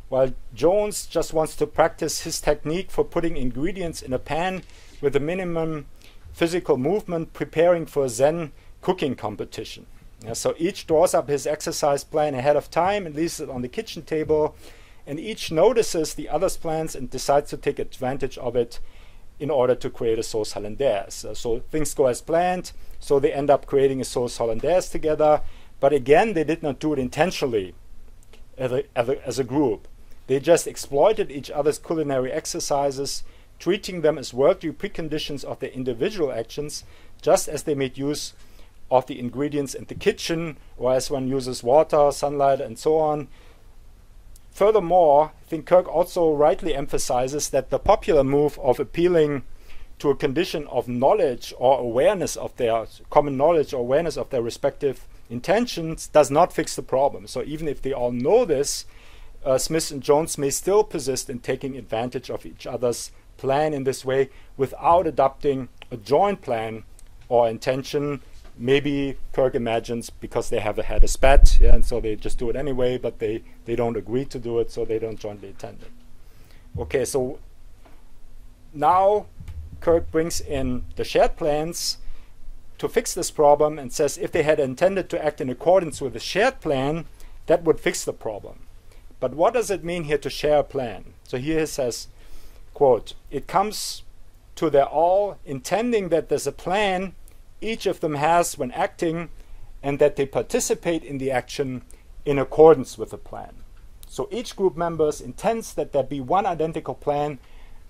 while Jones just wants to practice his technique for putting ingredients in a pan with a minimum physical movement, preparing for a Zen cooking competition. Yeah, so each draws up his exercise plan ahead of time and leaves it on the kitchen table, and each notices the other's plans and decides to take advantage of it in order to create a sauce hollandaise. Uh, so things go as planned, so they end up creating a sauce hollandaise together. But again, they did not do it intentionally as a, as a, as a group. They just exploited each other's culinary exercises, treating them as worldly preconditions of their individual actions, just as they made use of the ingredients in the kitchen, or as one uses water, sunlight, and so on, Furthermore, I think Kirk also rightly emphasizes that the popular move of appealing to a condition of knowledge or awareness of their common knowledge or awareness of their respective intentions does not fix the problem. So even if they all know this, uh, Smith and Jones may still persist in taking advantage of each other's plan in this way without adopting a joint plan or intention maybe Kirk imagines because they have had a spat, yeah, and so they just do it anyway, but they, they don't agree to do it, so they don't jointly attend it. Okay, so now Kirk brings in the shared plans to fix this problem and says if they had intended to act in accordance with the shared plan, that would fix the problem. But what does it mean here to share a plan? So here he says, quote, it comes to their all intending that there's a plan each of them has when acting and that they participate in the action in accordance with the plan. So each group members intends that there be one identical plan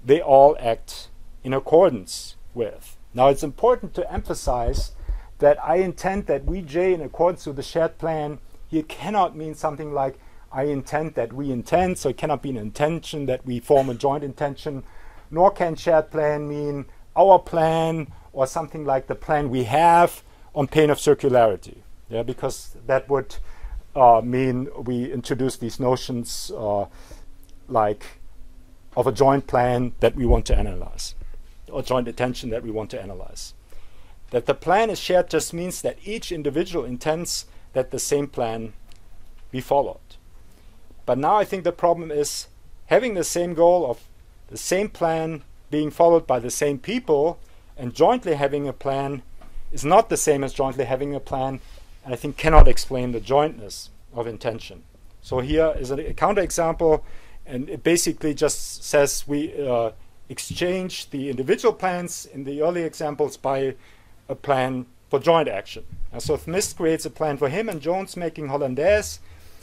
they all act in accordance with. Now it's important to emphasize that I intend that we J in accordance with the shared plan here cannot mean something like I intend that we intend, so it cannot be an intention that we form a joint intention, nor can shared plan mean our plan or something like the plan we have on pain of circularity. Yeah, because that would uh, mean we introduce these notions uh, like of a joint plan that we want to analyze, or joint attention that we want to analyze. That the plan is shared just means that each individual intends that the same plan be followed. But now I think the problem is having the same goal of the same plan being followed by the same people and jointly having a plan is not the same as jointly having a plan, and I think cannot explain the jointness of intention. So here is a, a counterexample, and it basically just says we uh, exchange the individual plans in the early examples by a plan for joint action. And so Smith creates a plan for him and Jones making Hollandaise,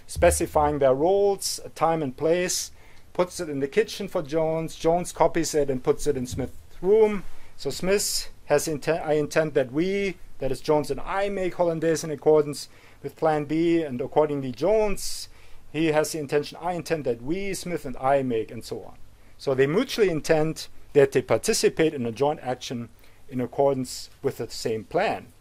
specifying their roles, time and place, puts it in the kitchen for Jones. Jones copies it and puts it in Smith's room. So Smith has intent, I intend that we, that is Jones and I, make Hollandaise in accordance with Plan B, and accordingly Jones he has the intention, I intend that we, Smith and I, make, and so on. So they mutually intend that they participate in a joint action in accordance with the same plan.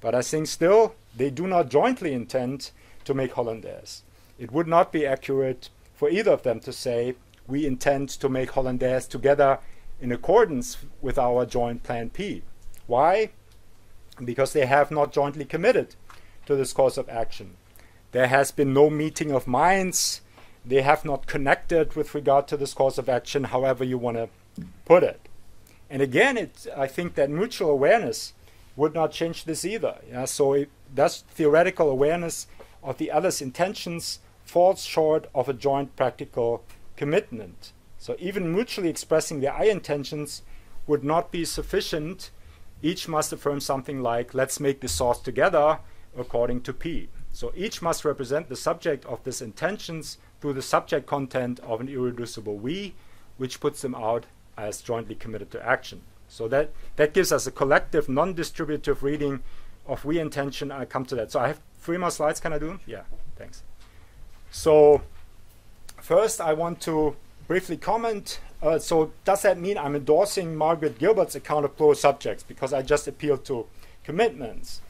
But I think still they do not jointly intend to make Hollandaise. It would not be accurate for either of them to say we intend to make Hollandaise together in accordance with our joint plan P. Why? Because they have not jointly committed to this course of action. There has been no meeting of minds. They have not connected with regard to this course of action, however you want to put it. And again, it, I think that mutual awareness would not change this either. Yeah? So it, thus theoretical awareness of the other's intentions falls short of a joint practical commitment. So even mutually expressing their I intentions would not be sufficient. Each must affirm something like, let's make this sauce together according to P. So each must represent the subject of this intentions through the subject content of an irreducible we, which puts them out as jointly committed to action. So that, that gives us a collective, non-distributive reading of we intention. I come to that. So I have three more slides. Can I do them? Yeah, thanks. So first I want to briefly comment. Uh, so does that mean I'm endorsing Margaret Gilbert's account of plural subjects because I just appealed to commitments?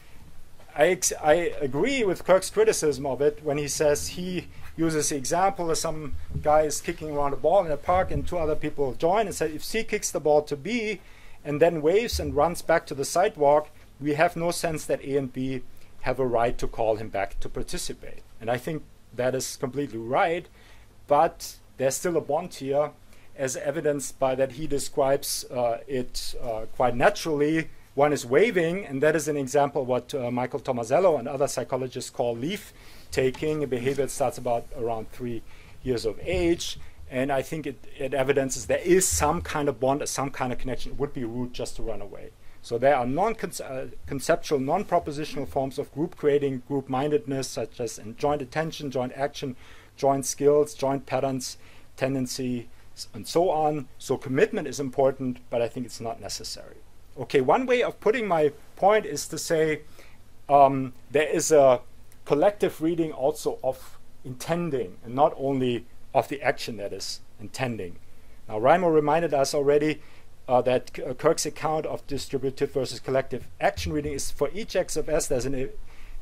I, I agree with Kirk's criticism of it when he says he uses the example of some guy is kicking around a ball in a park and two other people join and say if C kicks the ball to B and then waves and runs back to the sidewalk, we have no sense that A and B have a right to call him back to participate. And I think that is completely right, but there's still a bond here, as evidenced by that he describes uh, it uh, quite naturally. One is waving, and that is an example what uh, Michael Tomasello and other psychologists call leave taking, a behavior that starts about around three years of age. And I think it, it evidences there is some kind of bond, some kind of connection. It would be rude just to run away. So there are non-conceptual, uh, non-propositional forms of group creating, group mindedness, such as joint attention, joint action, joint skills, joint patterns, tendency, and so on. So commitment is important, but I think it's not necessary. Okay, one way of putting my point is to say um, there is a collective reading also of intending, and not only of the action that is intending. Now, Raimo reminded us already uh, that uh, Kirk's account of distributive versus collective action reading is for each X of S, there's an e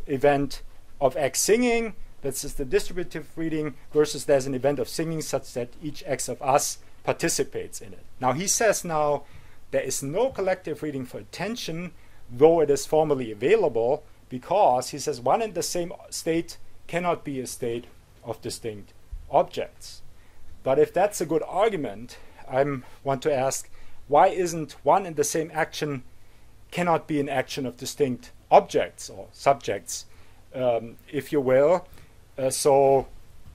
event of X singing, that's just the distributive reading, versus there's an event of singing such that each X of us participates in it. Now he says now there is no collective reading for attention, though it is formally available, because he says one and the same state cannot be a state of distinct objects. But if that's a good argument, I want to ask why isn't one and the same action cannot be an action of distinct objects or subjects, um, if you will. Uh, so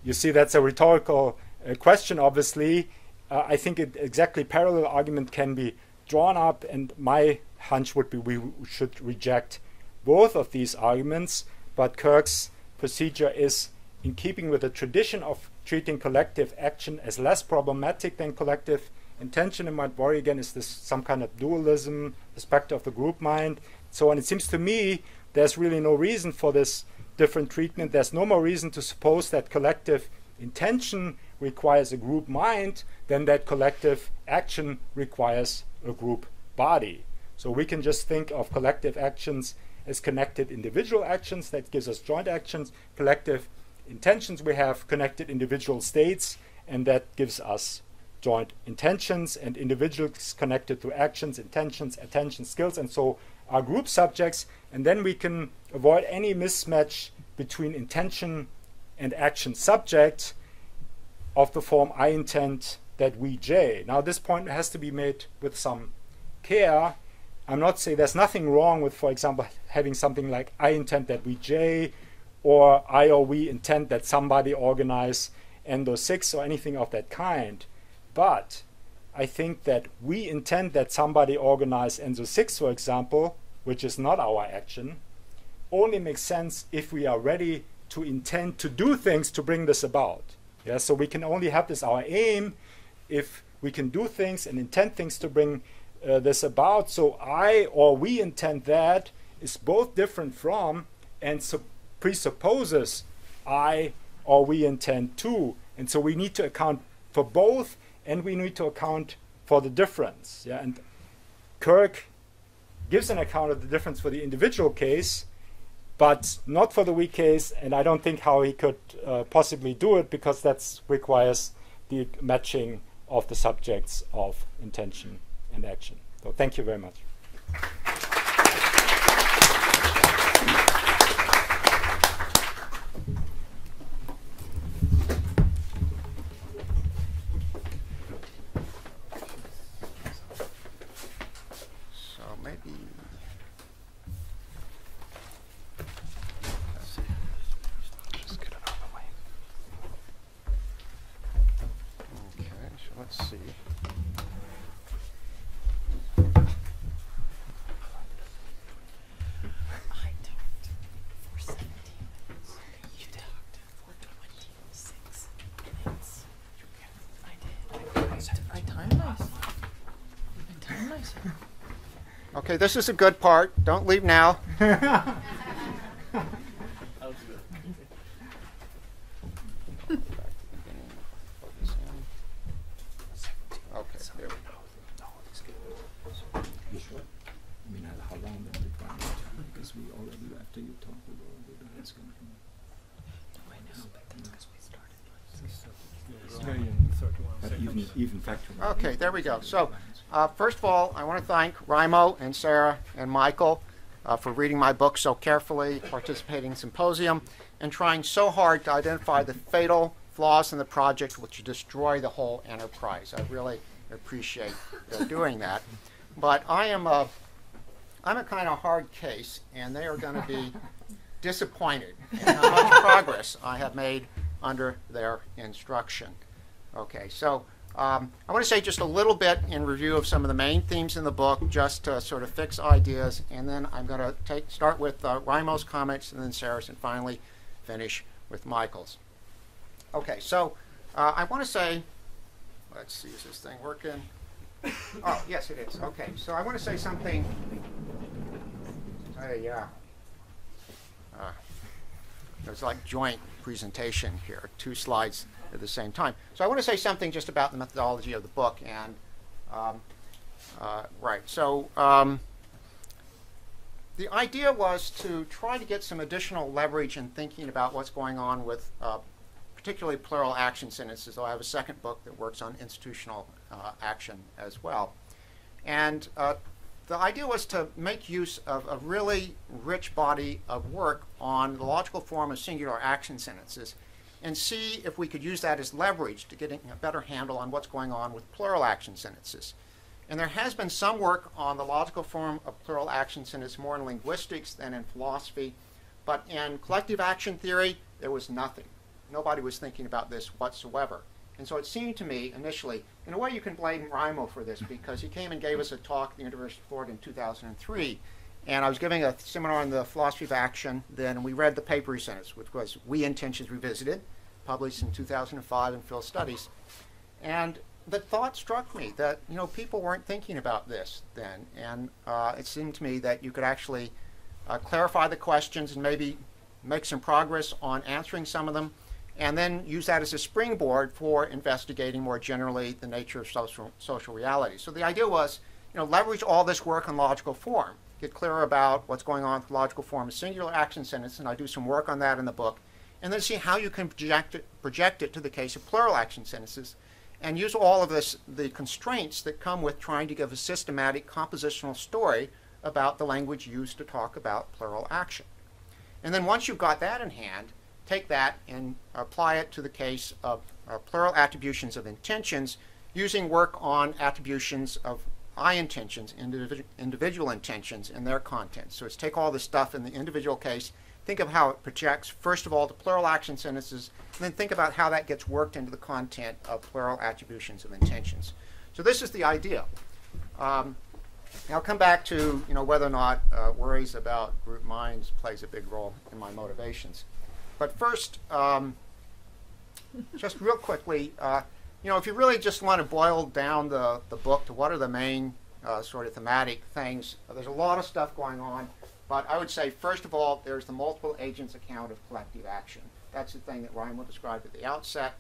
you see that's a rhetorical uh, question, obviously. Uh, I think it, exactly parallel argument can be drawn up, and my hunch would be we should reject both of these arguments, but Kirk's procedure is in keeping with the tradition of treating collective action as less problematic than collective intention in might worry again is this some kind of dualism, respect of the group mind, so on. It seems to me there's really no reason for this different treatment. There's no more reason to suppose that collective intention requires a group mind than that collective action requires a group body. So we can just think of collective actions as connected individual actions, that gives us joint actions, collective intentions, we have connected individual states, and that gives us joint intentions and individuals connected to actions, intentions, attention, skills, and so are group subjects. And then we can avoid any mismatch between intention and action subject of the form I intend that we J. Now this point has to be made with some care. I'm not saying there's nothing wrong with, for example, having something like I intend that we J or I or we intend that somebody organize ENSO 6 or anything of that kind. But I think that we intend that somebody organize ENSO 6, for example, which is not our action, only makes sense if we are ready to intend to do things to bring this about. Yeah, so we can only have this our aim if we can do things and intend things to bring uh, this about. So I or we intend that is both different from and presupposes I or we intend to. And so we need to account for both and we need to account for the difference. Yeah, and Kirk gives an account of the difference for the individual case, but not for the weak case. And I don't think how he could uh, possibly do it because that requires the matching of the subjects of intention and action. So thank you very much. So maybe. Just get it out of the way. Okay, so let's see. I talked for 17 minutes. You talked for 26 minutes. I did. I, I, I timed myself. I timed myself. Okay, this is a good part. Don't leave now. [LAUGHS] Okay, there we go. I mean, how long that requires? Because we already, after you talk, we already done this kind I know, but that's because we started. Yeah, yeah. But even, even factoring. Okay, there we go. So, uh, first of all, I want to thank Raimo and Sara and Michael uh, for reading my book so carefully, participating in symposium, and trying so hard to identify the fatal flaws in the project which destroy the whole enterprise. I really appreciate their doing that. But I am a, I'm a kind of hard case, and they are going to be disappointed in how much [LAUGHS] progress I have made under their instruction. Okay, so um, I want to say just a little bit in review of some of the main themes in the book, just to sort of fix ideas, and then I'm going to take start with uh, comments, and then Sara's, and finally finish with Michael's. Okay, so uh, I want to say, let's see, is this thing working? Oh, yes, it is. Okay, so I want to say something. Hey, yeah. Uh, there's like joint presentation here, two slides at the same time. So I want to say something just about the methodology of the book and um, uh, right. So um, the idea was to try to get some additional leverage in thinking about what's going on with uh, particularly plural action sentences. Though I have a second book that works on institutional uh, action as well. And uh, the idea was to make use of a really rich body of work on the logical form of singular action sentences and see if we could use that as leverage to getting a better handle on what's going on with plural action sentences. And there has been some work on the logical form of plural action sentences more in linguistics than in philosophy, but in collective action theory, there was nothing. Nobody was thinking about this whatsoever. And so it seemed to me initially, in a way you can blame Raimo for this because he came and gave us a talk at the University of Florida in 2003. And I was giving a seminar on the philosophy of action. Then we read the paper he sent us, which was We Intentions Revisited, published in 2005 in Phil Studies. And the thought struck me that you know people weren't thinking about this then, and uh, it seemed to me that you could actually uh, clarify the questions and maybe make some progress on answering some of them, and then use that as a springboard for investigating more generally the nature of social social reality. So the idea was, you know, leverage all this work in logical form, get clearer about what's going on with logical form of singular action sentence, and I do some work on that in the book, and then see how you can project it, project it to the case of plural action sentences and use all of this, the constraints that come with trying to give a systematic compositional story about the language used to talk about plural action. And then once you've got that in hand, take that and apply it to the case of uh, plural attributions of intentions using work on attributions of I intentions, individual, individual intentions, and their contents. So it's take all this stuff in the individual case think of how it projects, first of all, to plural action sentences, and then think about how that gets worked into the content of plural attributions of intentions. So this is the idea. Um, I'll come back to you know whether or not uh, worries about group minds plays a big role in my motivations. But first, um, just real quickly, uh, you know, if you really just want to boil down the, the book to what are the main uh, sort of thematic things, there's a lot of stuff going on. But I would say, first of all, there's the multiple agents account of collective action. That's the thing that Ryan will describe at the outset.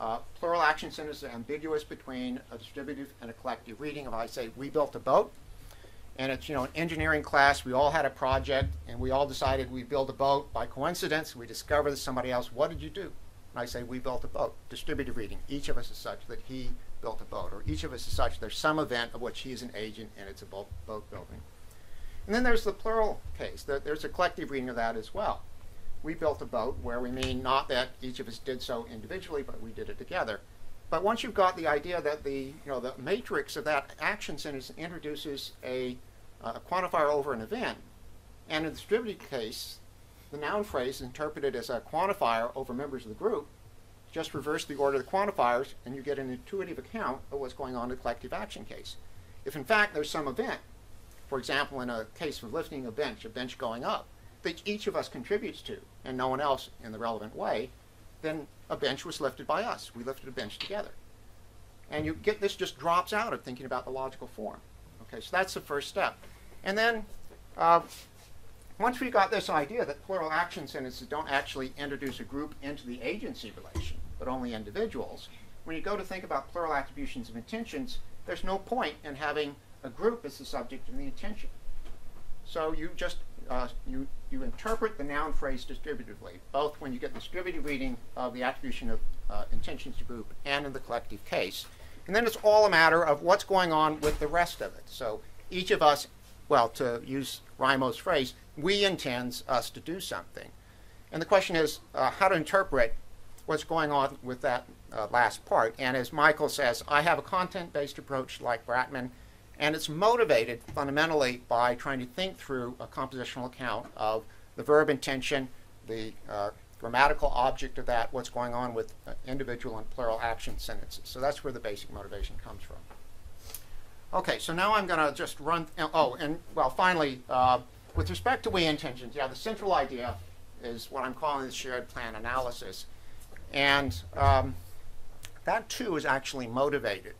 Uh, plural action sentence is ambiguous between a distributive and a collective reading. If I say, we built a boat, and it's, you know, an engineering class, we all had a project, and we all decided we build a boat. By coincidence, we discover that somebody else, what did you do? And I say, we built a boat. Distributive reading. Each of us is such that he built a boat, or each of us is such there's some event of which he is an agent, and it's a boat, boat building. And then there's the plural case. There- There's a collective reading of that as well. We built a boat where we mean not that each of us did so individually, but we did it together. But once you've got the idea that the you know the matrix of that action sentence introduces a, a quantifier over an event, and in the distributed case, the noun phrase is interpreted as a quantifier over members of the group, just reverse the order of the quantifiers, and you get an intuitive account of what's going on in the collective action case. If in fact there's some event, for example, in a case of lifting a bench, a bench going up, that each of us contributes to, and no one else in the relevant way, then a bench was lifted by us. We lifted a bench together. And you get this just drops out of thinking about the logical form. Okay, so that's the first step. And then uh, once we got this idea that plural action sentences don't actually introduce a group into the agency relation, but only individuals, when you go to think about plural attributions of intentions, there's no point in having a group as the subject of the intention. So you just uh, you you interpret the noun phrase distributively, both when you get the distributive reading of the attribution of uh, intentions to group and in the collective case, and then it's all a matter of what's going on with the rest of it. So each of us, well, to use Raimo's phrase, we intends us to do something, and the question is uh, how to interpret what's going on with that uh, last part. And as Michael says, I have a content-based approach like Bratman. And it's motivated fundamentally by trying to think through a compositional account of the verb intention, the uh, grammatical object of that, what's going on with uh, individual and plural action sentences. So that's where the basic motivation comes from. Okay, so now I'm going to just run. Oh, and well, finally, uh, with respect to we intentions, yeah, the central idea is what I'm calling the shared plan analysis. And um, that too is actually motivated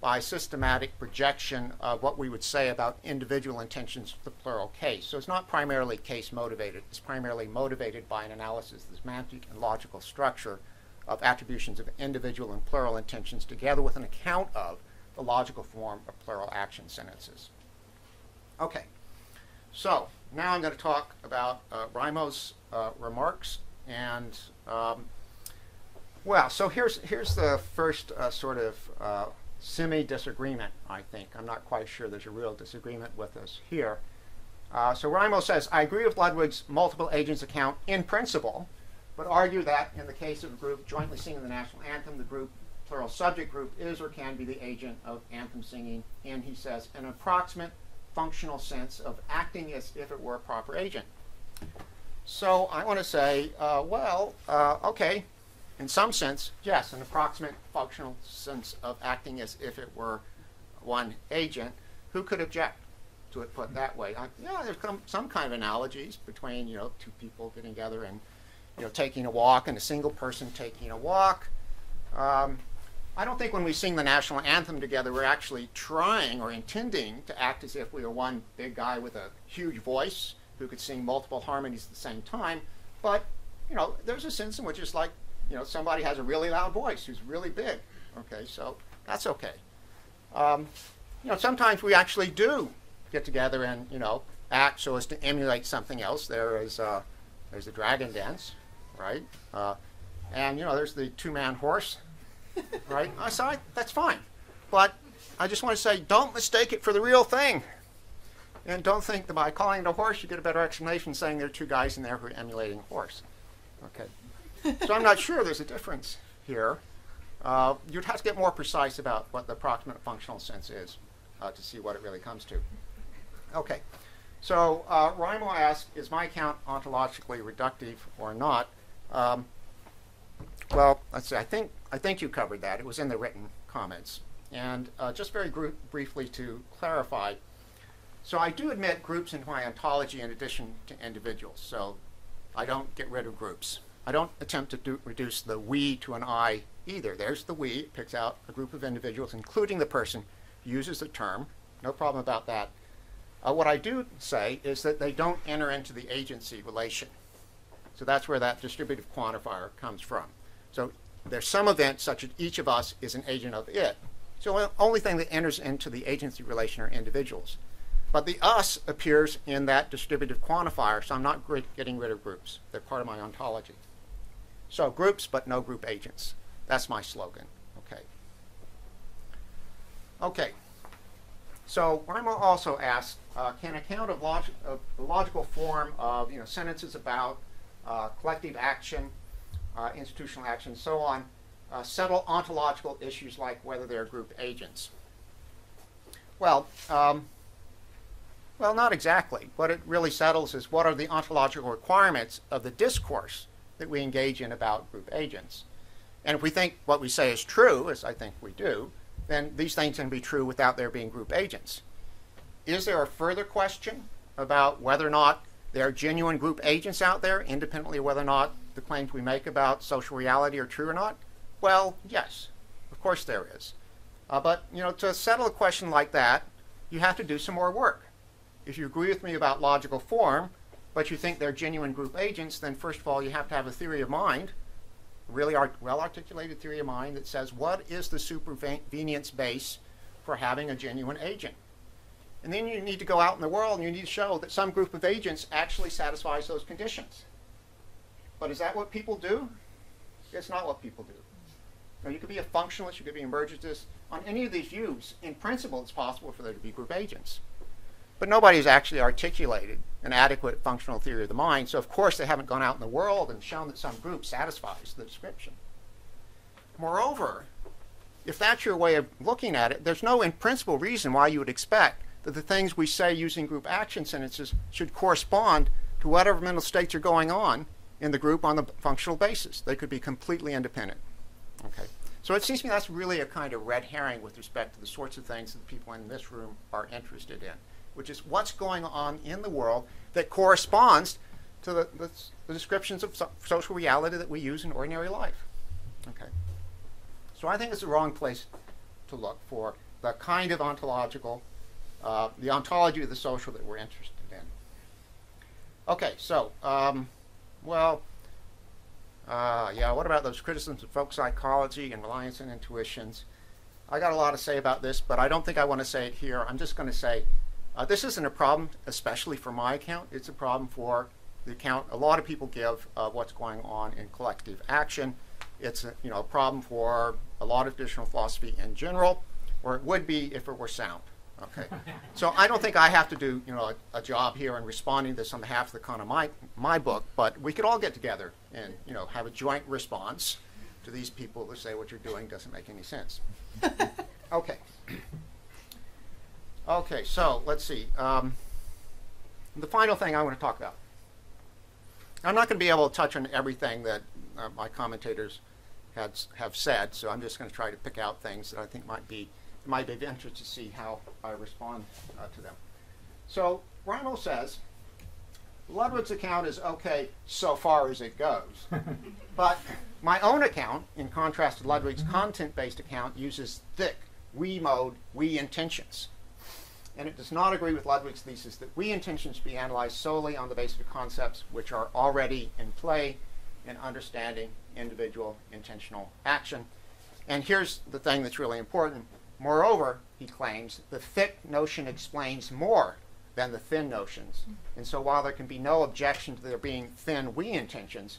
by systematic projection of what we would say about individual intentions of the plural case. So it's not primarily case motivated, it's primarily motivated by an analysis of the semantic and logical structure of attributions of individual and plural intentions together with an account of the logical form of plural action sentences. Okay, so now I'm going to talk about uh, Raimo's uh, remarks and um, well, so here's here's the first uh, sort of uh, semi-disagreement, I think. I'm not quite sure there's a real disagreement with us here. Uh, so Raimo says, I agree with Ludwig's multiple agents account in principle, but argue that in the case of a group jointly singing the national anthem, the group, plural subject group, is or can be the agent of anthem singing and he says, an approximate functional sense of acting as if it were a proper agent. So I want to say, uh, well, uh, okay, in some sense, yes, an approximate functional sense of acting as if it were one agent. Who could object to it put that way? I, yeah, there's some, kind of analogies between you know two people getting together and you know taking a walk and a single person taking a walk. Um, I don't think when we sing the national anthem together, we're actually trying or intending to act as if we were one big guy with a huge voice who could sing multiple harmonies at the same time. But you know, there's a sense in which it's like you know, somebody has a really loud voice who's really big. Okay, so that's okay. Um, you know, sometimes we actually do get together and you know act so as to emulate something else. There is uh, there's the dragon dance, right? Uh, and you know, there's the two-man horse, [LAUGHS] right? I saw that's fine, but I just want to say, don't mistake it for the real thing. And don't think that by calling it a horse, you get a better explanation saying there are two guys in there who are emulating a horse. Okay [LAUGHS] so I'm not sure there's a difference here. Uh, you'd have to get more precise about what the approximate functional sense is uh, to see what it really comes to. Okay, so uh, Raimo asked, is my account ontologically reductive or not? Um, well, let's see, I think, I think you covered that. It was in the written comments. And uh, just very briefly to clarify, so I do admit groups into my ontology in addition to individuals. So I don't get rid of groups. I don't attempt to do, reduce the we to an I either. There's the we, it picks out a group of individuals, including the person, uses the term. No problem about that. Uh, what I do say is that they don't enter into the agency relation. So that's where that distributive quantifier comes from. So there's some event such that each of us is an agent of it. So the only thing that enters into the agency relation are individuals. But the us appears in that distributive quantifier, so I'm not getting rid of groups. They're part of my ontology. So groups, but no group agents. That's my slogan. Okay. Okay. So Raimo also asked, uh, can account of, log- of logical form of you know sentences about uh, collective action, uh, institutional action, so on, uh, settle ontological issues like whether they're group agents? Well, um, well, not exactly. What it really settles is what are the ontological requirements of the discourse that we engage in about group agents. And if we think what we say is true, as I think we do, then these things can be true without there being group agents. Is there a further question about whether or not there are genuine group agents out there, independently of whether or not the claims we make about social reality are true or not? Well, yes, of course there is. Uh, but you know, to settle a question like that, you have to do some more work. If you agree with me about logical form, but you think they're genuine group agents, then first of all, you have to have a theory of mind, a really art- well-articulated theory of mind that says what is the supervenience base for having a genuine agent. And then you need to go out in the world and you need to show that some group of agents actually satisfies those conditions. But is that what people do? It's not what people do. Now, you could be a functionalist, you could be emergentist. On any of these views, in principle, it's possible for there to be group agents. But nobody has actually articulated an adequate functional theory of the mind, so of course they haven't gone out in the world and shown that some group satisfies the description. Moreover, if that's your way of looking at it, there's no in principle reason why you would expect that the things we say using group action sentences should correspond to whatever mental states are going on in the group on the functional basis. They could be completely independent. Okay. So it seems to me that's really a kind of red herring with respect to the sorts of things that people in this room are interested in, which is what's going on in the world that corresponds to the, the, the descriptions of so- social reality that we use in ordinary life. Okay. So I think it's the wrong place to look for the kind of ontological, uh, the ontology of the social that we're interested in. Okay, so, um, well, uh, yeah, what about those criticisms of folk psychology and reliance on intuitions? I got a lot to say about this, but I don't think I want to say it here. I'm just going to say uh, this isn't a problem, especially for my account. It's a problem for the account a lot of people give of what's going on in collective action. It's a, you know a problem for a lot of traditional philosophy in general, or it would be if it were sound. Okay, so I don't think I have to do you know a, a job here in responding to this on behalf of the kind of my my book, but we could all get together and you know have a joint response to these people who say what you're doing doesn't make any sense. [LAUGHS] okay. Okay, so let's see. Um, the final thing I want to talk about. I'm not going to be able to touch on everything that uh, my commentators had, have said, so I'm just going to try to pick out things that I think might be might be of interest to see how I respond uh, to them. So Raimo says Ludwig's account is okay so far as it goes, [LAUGHS] but my own account, in contrast to Ludwig's content-based account, uses thick we mode, we intentions and it does not agree with Ludwig's thesis that we intentions be analyzed solely on the basis of concepts which are already in play in understanding individual intentional action. And here's the thing that's really important. Moreover, he claims, the thick notion explains more than the thin notions. And so while there can be no objection to there being thin we intentions,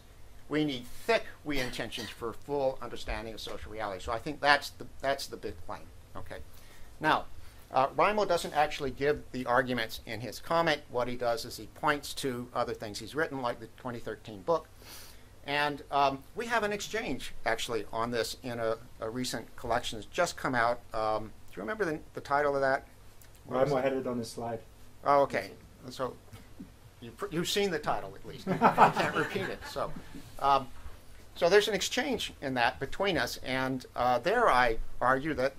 we need thick we intentions for full understanding of social reality. So I think that's the, that's the big claim. Okay. Now, uh, doesn't actually give the arguments in his comment. What he does is he points to other things he's written, like the 2013 book. And um, we have an exchange, actually, on this in a, a recent collection that's just come out. Um, do you remember the, the title of that? Raimo it? had it on this slide. Oh, okay. So you, pr- you've seen the title at least. [LAUGHS] I can't repeat it. So, um, so there's an exchange in that between us, and uh, there I argue that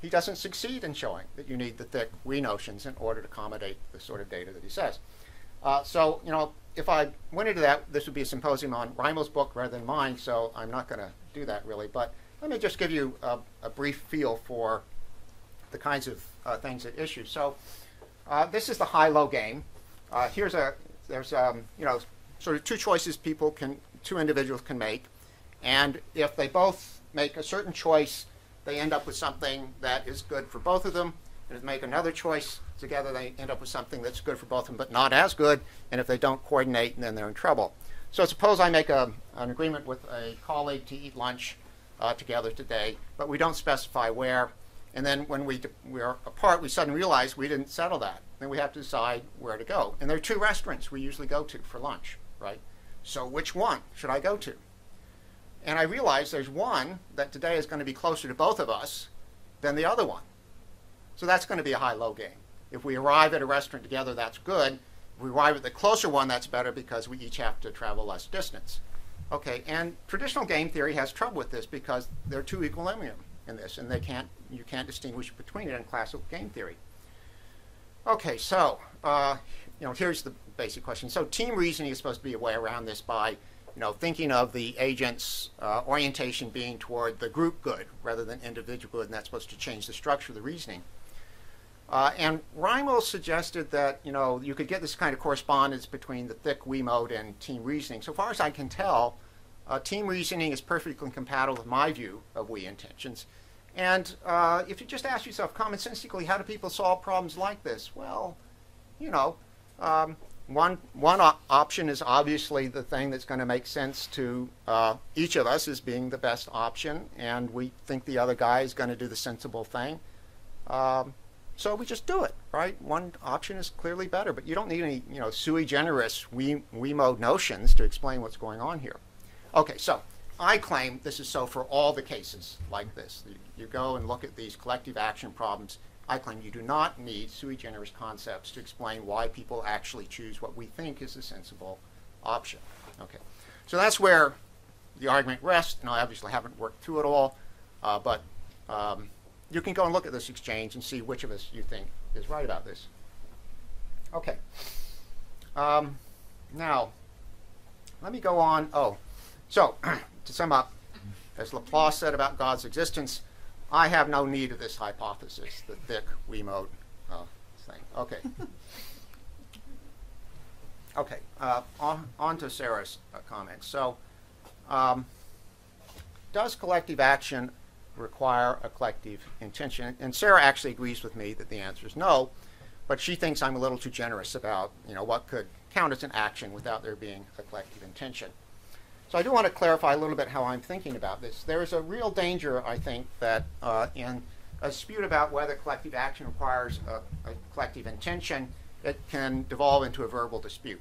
he doesn't succeed in showing that you need the thick we notions in order to accommodate the sort of data that he says. Uh, so, you know, if I went into that, this would be a symposium on Raimo's book rather than mine, so I'm not going to do that really. But let me just give you a, a brief feel for the kinds of uh, things at issue. So, uh, this is the high-low game. Uh, here's a there's um, you know sort of two choices people can, two individuals can make. And if they both make a certain choice, they end up with something that is good for both of them. And if they make another choice together, they end up with something that's good for both of them, but not as good. And if they don't coordinate, then they're in trouble. So suppose I make a, an agreement with a colleague to eat lunch uh, together today, but we don't specify where. And then when we, we're apart, we suddenly realize we didn't settle that. Then we have to decide where to go. And there are two restaurants we usually go to for lunch, right? So which one should I go to? And I realize there's one that today is going to be closer to both of us than the other one. So that's going to be a high-low game. If we arrive at a restaurant together, that's good. If we arrive at the closer one, that's better because we each have to travel less distance. Okay, and traditional game theory has trouble with this because there are two equilibrium in this, and they can't you can't distinguish between it in classical game theory. Okay, so uh, you know here's the basic question. So team reasoning is supposed to be a way around this by you know thinking of the agent's uh, orientation being toward the group good rather than individual good, and that's supposed to change the structure of the reasoning. Uh, and Raimo suggested that you know you could get this kind of correspondence between the thick we mode and team reasoning. So far as I can tell, uh, team reasoning is perfectly compatible with my view of we intentions. And uh, if you just ask yourself commonsensically, how do people solve problems like this? Well, you know, um, one one op option is obviously the thing that's going to make sense to uh, each of us as being the best option, and we think the other guy is going to do the sensible thing. Um, so we just do it, right? One option is clearly better, but you don't need any, you know, sui generis we, we mode notions to explain what's going on here. Okay, so I claim this is so for all the cases like this. You, you go and look at these collective action problems. I claim you do not need sui generis concepts to explain why people actually choose what we think is a sensible option. Okay, so that's where the argument rests, and I obviously haven't worked through it all, uh, but um, you can go and look at this exchange and see which of us you think is right about this. Okay. Um, now, let me go on. Oh, so [CLEARS THROAT] to sum up, as Laplace said about God's existence, I have no need of this hypothesis, the thick we mode uh, thing. Okay. [LAUGHS] okay. Uh, on, on to Sara's uh, comments. So, um, does collective action require a collective intention? And Sara actually agrees with me that the answer is no, but she thinks I'm a little too generous about you know what could count as an action without there being a collective intention. So I do want to clarify a little bit how I'm thinking about this. There is a real danger, I think, that uh, in a dispute about whether collective action requires a, a collective intention, it can devolve into a verbal dispute.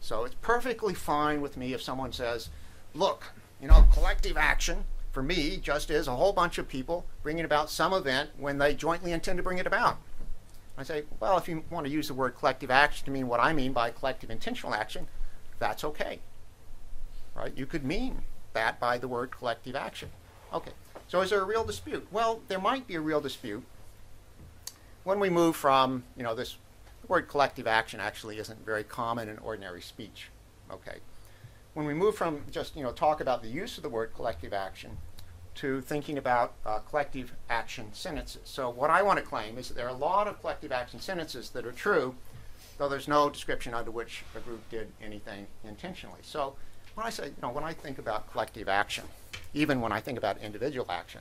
So it's perfectly fine with me if someone says, look, you know, collective action for me just is a whole bunch of people bringing about some event when they jointly intend to bring it about. I say, well, if you want to use the word collective action to mean what I mean by collective intentional action, that's okay. Right? You could mean that by the word collective action. Okay. So is there a real dispute? Well, there might be a real dispute when we move from, you know, this word collective action actually isn't very common in ordinary speech. Okay when we move from just you know talk about the use of the word collective action to thinking about uh, collective action sentences. So what I want to claim is that there are a lot of collective action sentences that are true, though there's no description under which a group did anything intentionally. So when I say, you know, when I think about collective action, even when I think about individual action,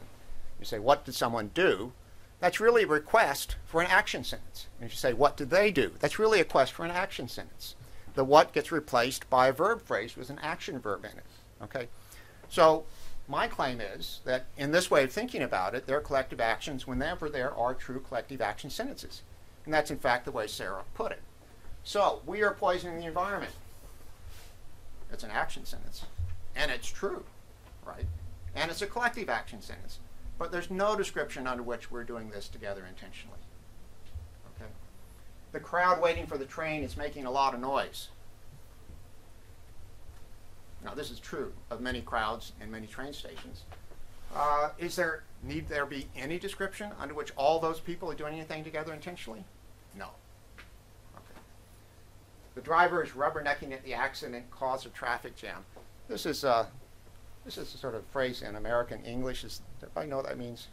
you say, what did someone do? That's really a request for an action sentence. And if you say, what did they do? That's really a request for an action sentence the what gets replaced by a verb phrase with an action verb in it. Okay? So my claim is that in this way of thinking about it, there are collective actions whenever there are true collective action sentences. And that's in fact the way Sara put it. So we are poisoning the environment. It's an action sentence. And it's true, right? And it's a collective action sentence. But there's no description under which we're doing this together intentionally the crowd waiting for the train is making a lot of noise. Now, this is true of many crowds in many train stations. Uh, is there need there be any description under which all those people are doing anything together intentionally? No. Okay. The driver is rubbernecking at the accident caused a traffic jam. This is uh, this is a sort of phrase in American English. Is everybody know what that means?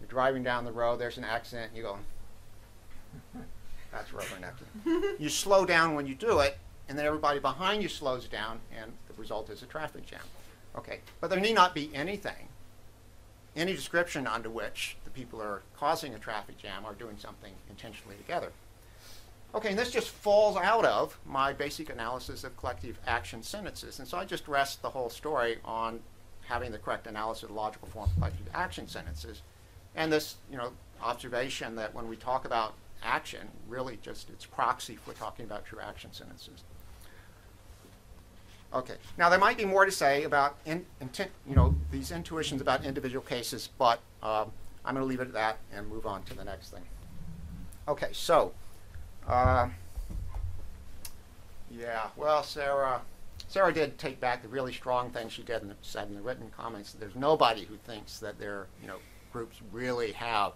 You're driving down the road. There's an accident. And you go. That's rubbernecking. you slow down when you do it, and then everybody behind you slows down, and the result is a traffic jam. Okay, but there need not be anything, any description under which the people are causing a traffic jam are doing something intentionally together. Okay, and this just falls out of my basic analysis of collective action sentences. And so I just rest the whole story on having the correct analysis of logical form of collective action sentences. And this, you know, observation that when we talk about action, really just it's proxy for talking about true action sentences. Okay. Now there might be more to say about in, intent, you know, these intuitions about individual cases, but um, I'm going to leave it at that and move on to the next thing. Okay. So, uh, yeah. Well, Sara, Sara did take back the really strong thing she did the, said in the written comments. There's nobody who thinks that their, you know, groups really have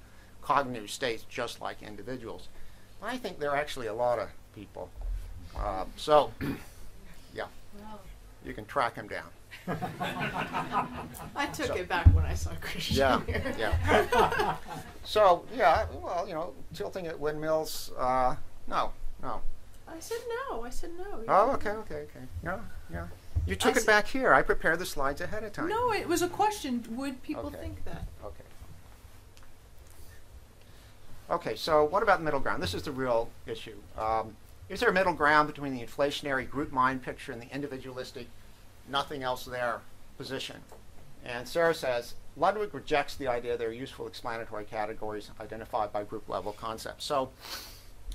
cognitive states just like individuals. I think there are actually a lot of people. Uh, so, [CLEARS THROAT] yeah. You can track them down. [LAUGHS] I took So- it back when I saw Christian. Yeah, here. yeah. [LAUGHS] So, yeah, well, you know, tilting at windmills, uh, no, no. I said no. I said no. Oh, okay, okay, okay. Yeah, yeah. You took I it back here. I prepared the slides ahead of time. No, it was a question. Would people Okay. think that? Okay. Okay, so what about the middle ground? This is the real issue. Um, is there a middle ground between the inflationary group mind picture and the individualistic, nothing else there position? And Sara says Ludwig rejects the idea there are useful explanatory categories identified by group level concepts. So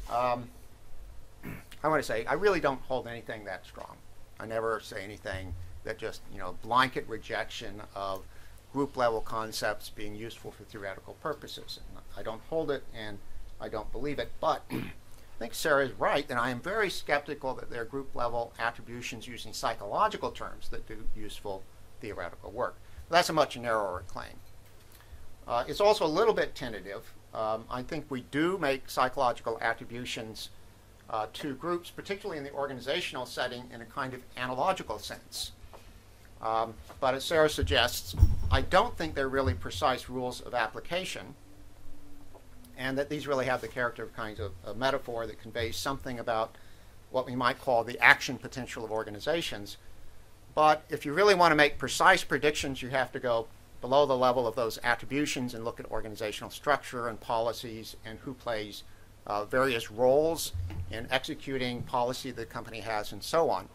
um, I want to say I really don't hold anything that strong. I never say anything that just you know blanket rejection of group level concepts being useful for theoretical purposes. I don't hold it and I don't believe it, but [CLEARS THROAT] I think Sara is right, and I am very skeptical that there are group level attributions using psychological terms that do useful theoretical work. That's a much narrower claim. Uh, it's also a little bit tentative. Um, I think we do make psychological attributions uh, to groups, particularly in the organizational setting, in a kind of analogical sense. Um, but as Sara suggests, I don't think they're really precise rules of application, and that these really have the character of kinds of a metaphor that conveys something about what we might call the action potential of organizations. But if you really want to make precise predictions, you have to go below the level of those attributions and look at organizational structure and policies and who plays uh, various roles in executing policy the company has and so on.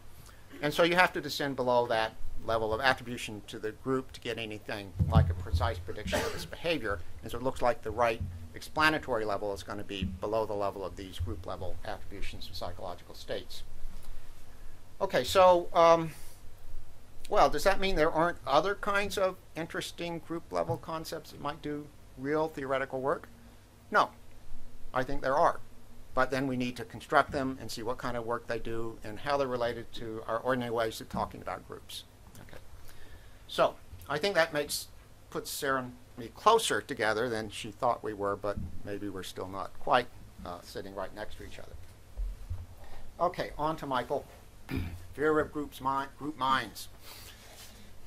And so you have to descend below that level of attribution to the group to get anything like a precise prediction of its behavior. And so it looks like the right explanatory level is going to be below the level of these group level attributions of psychological states. Okay, so, um, well, does that mean there aren't other kinds of interesting group level concepts that might do real theoretical work? No, I think there are. But then we need to construct them and see what kind of work they do and how they're related to our ordinary ways of talking about groups. Okay. So I think that makes puts Sara me closer together than she thought we were, but maybe we're still not quite uh, sitting right next to each other. Okay, on to Michael. [CLEARS THROAT] Fear of groups group minds.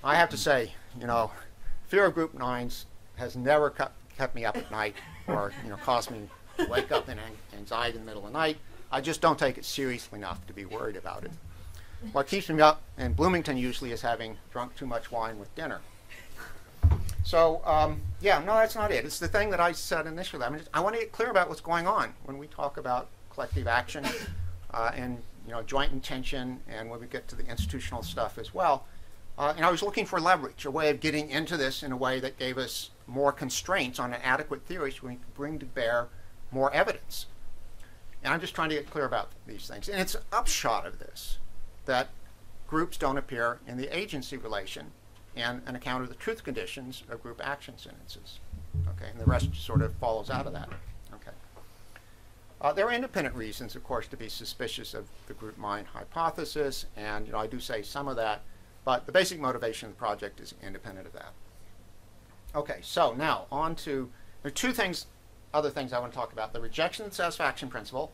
I have to say, you know, fear of group minds has never kept, me up at night or you know caused me to wake up in an- anxiety in the middle of the night. I just don't take it seriously enough to be worried about it. What keeps me up in Bloomington usually is having drunk too much wine with dinner. So um, yeah, no, that's not it. It's the thing that I said initially. I mean, I want to get clear about what's going on when we talk about collective action uh, and you know joint intention, and when we get to the institutional stuff as well. Uh, and I was looking for leverage, a way of getting into this in a way that gave us more constraints on an adequate theory, so we could bring to bear more evidence. And I'm just trying to get clear about these things. And it's an upshot of this that groups don't appear in the agency relation and an account of the truth conditions of group action sentences. Okay, and the rest sort of follows out of that. Okay. Uh, there are independent reasons, of course, to be suspicious of the group mind hypothesis, and you know I do say some of that, but the basic motivation of the project is independent of that. Okay, so now on to there are two things, other things I want to talk about: the rejection and satisfaction principle,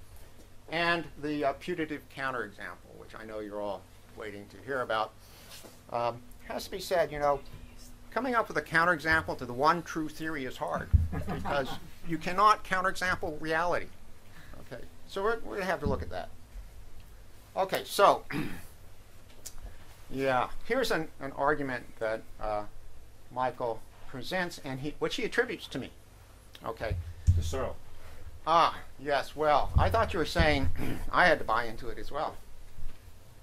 and the uh, putative counterexample, which I know you're all waiting to hear about. Um, has to be said, you know, coming up with a counterexample to the one true theory is hard because you cannot counterexample reality. Okay, so we're, we're going to have to look at that. Okay, so [CLEARS THROAT] yeah, here's an, an argument that uh, Michael presents, and he which he attributes to me. Okay. To Searle. Ah, yes. Well, I thought you were saying [CLEARS THROAT] I had to buy into it as well.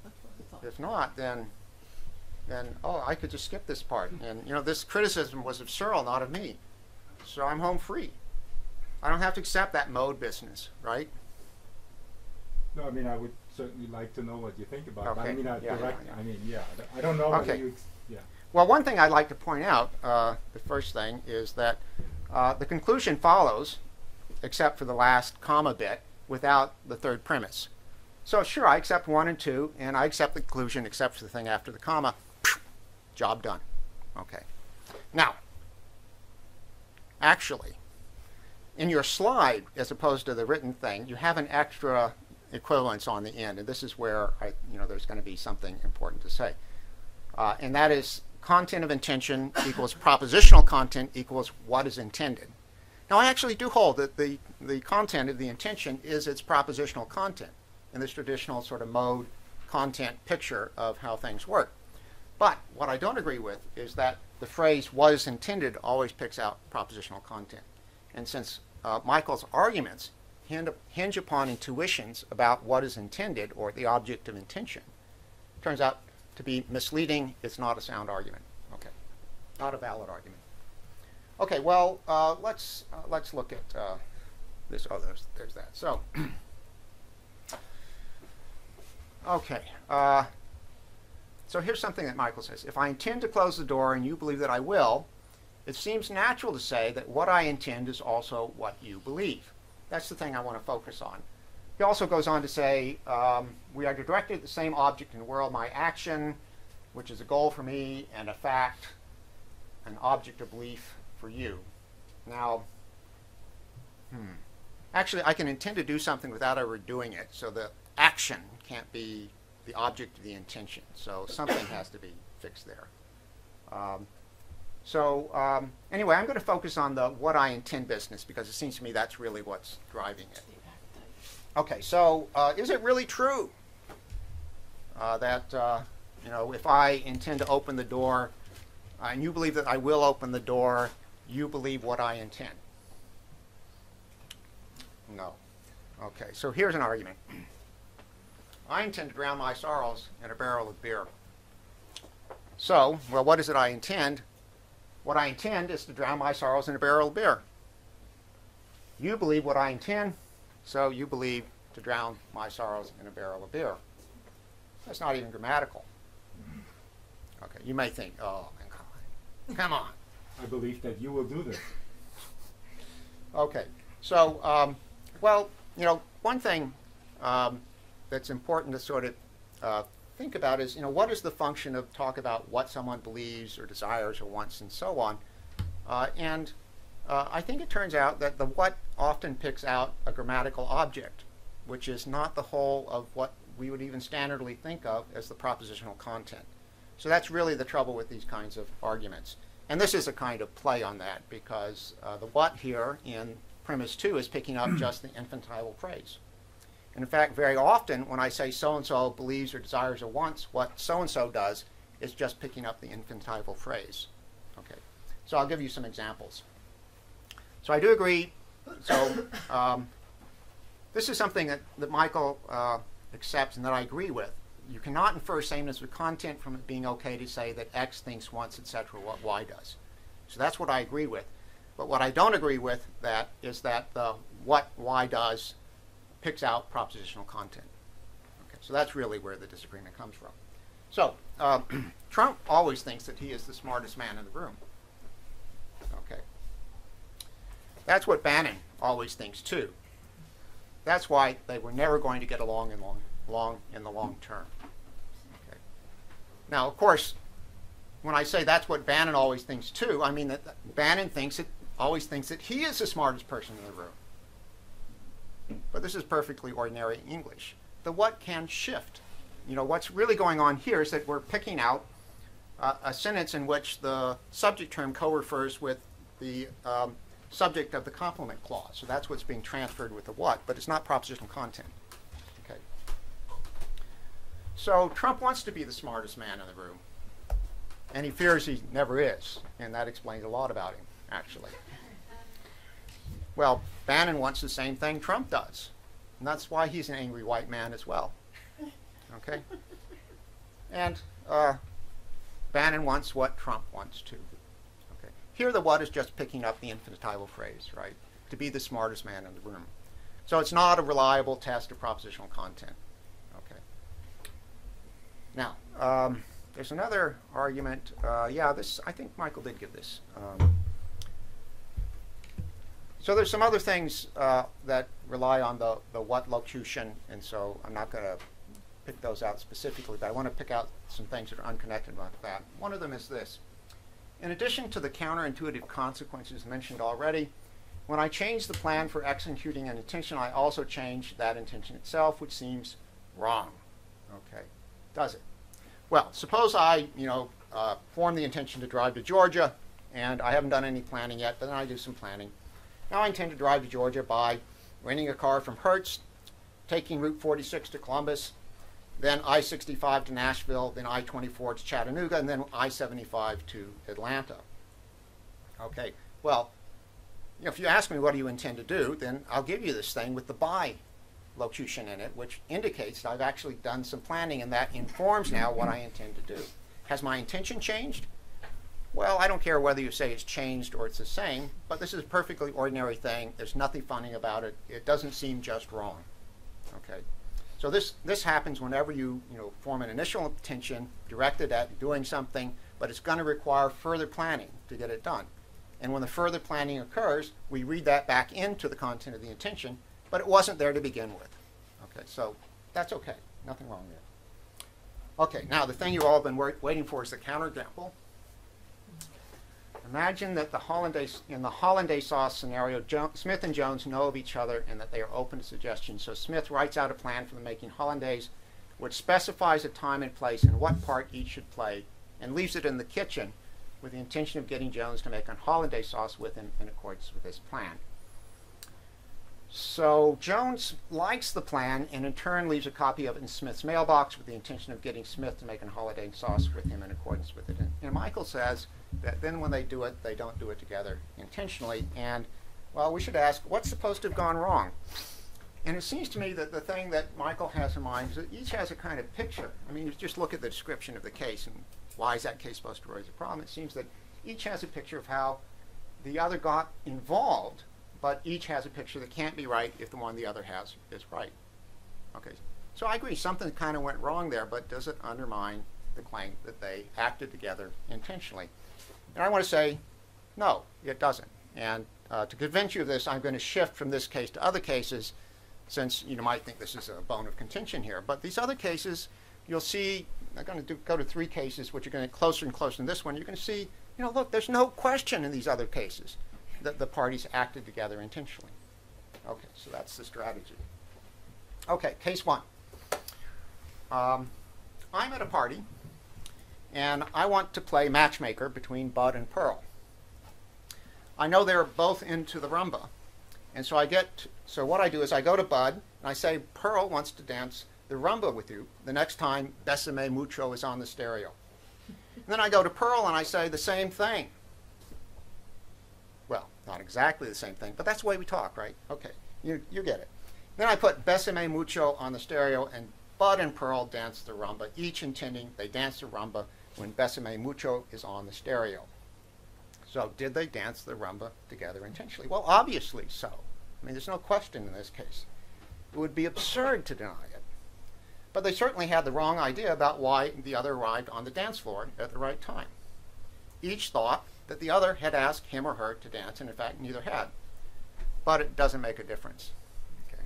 That's what I thought. If not, then then oh, I could just skip this part. And you know, this criticism was of Searle, not of me. So I'm home free. I don't have to accept that mode business, right? No, I mean, I would certainly like to know what you think about it. I Okay. mean, I Yeah, direct, yeah, yeah. I mean, yeah, I don't- know Okay. you, ex- yeah. Well, one thing I'd like to point out, uh, the first thing, is that uh, the conclusion follows, except for the last comma bit, without the third premise. So, sure, I accept one and two, and I accept the conclusion except for the thing after the comma. Job done. Okay. Now, actually, in your slide, as opposed to the written thing, you have an extra equivalence on the end, and this is where I, you know, there's going to be something important to say uh, and that is content of intention [COUGHS] equals propositional content equals what is intended. Now, I actually do hold that the, the content of the intention is its propositional content in this traditional sort of mode content picture of how things work. But what I don't agree with is that the phrase was intended always picks out propositional content. And since uh, Michael's arguments hinge, upon intuitions about what is intended or the object of intention, turns out to be misleading. It's not a sound argument. Okay, not a valid argument. Okay, well, uh, let's uh, let's look at uh, this. Oh, there's there's that. So, [CLEARS THROAT] okay. So here's something that Michael says: If I intend to close the door and you believe that I will, it seems natural to say that what I intend is also what you believe. That's the thing I want to focus on. He also goes on to say, um, we are directed at the same object in the world, my action, which is a goal for me, and a fact, an object of belief for you. Now, hmm. Actually, I can intend to do something without ever doing it, so the action can't be the object of the intention. So something has to be fixed there. Um, so um, anyway, I'm going to focus on the what I intend business because it seems to me that's really what's driving it. Okay, so uh, is it really true uh, that uh, you know if I intend to open the door uh, and you believe that I will open the door, you believe what I intend? No. Okay, so here's an argument. I intend to drown my sorrows in a barrel of beer. So, well, what is it I intend? What I intend is to drown my sorrows in a barrel of beer. You believe what I intend, so you believe to drown my sorrows in a barrel of beer. That's not even grammatical. Okay, you may think, oh, man, come on. Come on. I believe that you will do this. Okay, so, um, well, you know, one thing um, that's important to sort of uh, think about is, you know, what is the function of talk about what someone believes or desires or wants and so on. Uh, and uh, I think it turns out that the what often picks out a grammatical object, which is not the whole of what we would even standardly think of as the propositional content. So that's really the trouble with these kinds of arguments. And this is a kind of play on that because uh, the what here in premise two is picking up [CLEARS THROAT] just the infinitival phrase. And in fact, very often when I say so and so believes or desires or wants, what so and so does is just picking up the infinitival phrase. Okay, so I'll give you some examples. So I do agree. So [COUGHS] um, this is something that, that Michael uh, accepts and that I agree with. You cannot infer sameness with content from it being okay to say that X thinks once, etc., what Y does. So that's what I agree with. But what I don't agree with that is that the what Y does picks out propositional content. Okay, so that's really where the disagreement comes from. So um, [CLEARS THROAT] Trump always thinks that he is the smartest man in the room. Okay, that's what Bannon always thinks too. That's why they were never going to get along in long, long in the long term. Okay. Now, of course, when I say that's what Bannon always thinks too, I mean that Bannon thinks it always thinks that he is the smartest person in the room. But this is perfectly ordinary English. The what can shift. You know, what's really going on here is that we're picking out uh, a sentence in which the subject term co-refers with the um, subject of the complement clause. So that's what's being transferred with the what, but it's not propositional content. Okay. So Trump wants to be the smartest man in the room. And he fears he never is. And that explains a lot about him, actually. Well, Bannon wants the same thing Trump does. And that's why he's an angry white man as well. Okay? [LAUGHS] And uh, Bannon wants what Trump wants too. Okay. Here, the what is just picking up the infinitival phrase, right? To be the smartest man in the room. So it's not a reliable test of propositional content. Okay. Now, um, there's another argument. Uh, yeah, this I think Michael did give this. Um, so there's some other things uh, that rely on the, the what locution, and so I'm not going to pick those out specifically, but I want to pick out some things that are unconnected about that. One of them is this. In addition to the counterintuitive consequences mentioned already, when I change the plan for executing an intention, I also change that intention itself, which seems wrong. Okay, does it? Well, suppose I, you know, uh, form the intention to drive to Georgia, and I haven't done any planning yet, but then I do some planning. Now I intend to drive to Georgia by renting a car from Hertz, taking Route 46 to Columbus, then I-65 to Nashville, then I-24 to Chattanooga, and then I-75 to Atlanta. Okay, well, you know, if you ask me what do you intend to do, then I'll give you this thing with the by locution in it, which indicates that I've actually done some planning, and that informs now what I intend to do. Has my intention changed? Well, I don't care whether you say it's changed or it's the same, but this is a perfectly ordinary thing. There's nothing funny about it. It doesn't seem just wrong. Okay. So this this happens whenever you you know form an initial intention directed at doing something, but it's going to require further planning to get it done. And when the further planning occurs, we read that back into the content of the intention, but it wasn't there to begin with. Okay, so that's okay. Nothing wrong there. Okay, now the thing you all been waiting for is the counterexample. Imagine that the hollandaise, in the hollandaise sauce scenario, jo Smith and Jones know of each other and that they are open to suggestions. So Smith writes out a plan for the making hollandaise, which specifies a time and place and what part each should play, and leaves it in the kitchen with the intention of getting Jones to make a hollandaise sauce with him in accordance with his plan. So Jones likes the plan and in turn leaves a copy of it in Smith's mailbox with the intention of getting Smith to make a hollandaise sauce with him in accordance with it. And, and Michael says, that then when they do it, they don't do it together intentionally. And, well, we should ask, what's supposed to have gone wrong? And it seems to me that the thing that Michael has in mind is that each has a kind of picture. I mean, just look at the description of the case and why is that case supposed to raise a problem? It seems that each has a picture of how the other got involved, but each has a picture that can't be right if the one the other has is right. Okay, so I agree, something kind of went wrong there, but does it undermine the claim that they acted together intentionally? And I want to say, no, it doesn't. And uh, to convince you of this, I'm going to shift from this case to other cases, since you might think this is a bone of contention here. But these other cases, you'll see, I'm going to do, go to three cases, which are going to get closer and closer than this one. You're going to see, you know, look, there's no question in these other cases that the parties acted together intentionally. Okay, so that's the strategy. Okay, case one. Um, I'm at a party and I want to play matchmaker between Bud and Pearl. I know they're both into the rumba, and so I get so what I do is I go to Bud and I say Pearl wants to dance the rumba with you the next time Besame Mucho is on the stereo. And then I go to Pearl and I say the same thing. Well, not exactly the same thing, but that's the way we talk, right? Okay, you, you get it. Then I put Besame Mucho on the stereo and Bud and Pearl dance the rumba, each intending they dance the rumba when Besame Mucho is on the stereo. So did they dance the rumba together intentionally? Well, obviously so. I mean, there's no question in this case. It would be absurd to deny it. But they certainly had the wrong idea about why the other arrived on the dance floor at the right time. Each thought that the other had asked him or her to dance, and in fact, neither had. But it doesn't make a difference. Okay.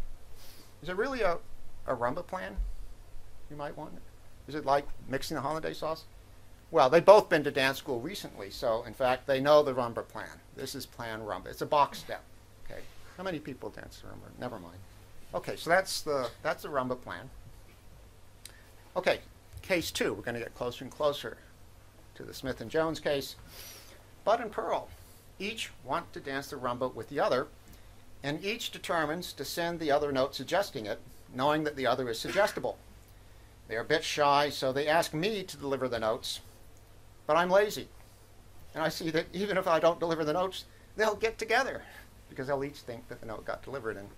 Is it really a, a rumba plan? You might wonder. Is it like mixing the hollandaise sauce? Well, they've both been to dance school recently, so in fact, they know the rumba plan. This is plan rumba. It's a box step. Okay. How many people dance rumba? Never mind. Okay, so that's the that's the rumba plan. Okay, case two. We're going to get closer and closer to the Smith and Jones case. Bud and Pearl each want to dance the rumba with the other, and each determines to send the other note suggesting it, knowing that the other is suggestible. They're a bit shy, so they ask me to deliver the notes, but I'm lazy. And I see that even if I don't deliver the notes, they'll get together because they'll each think that the note got delivered. And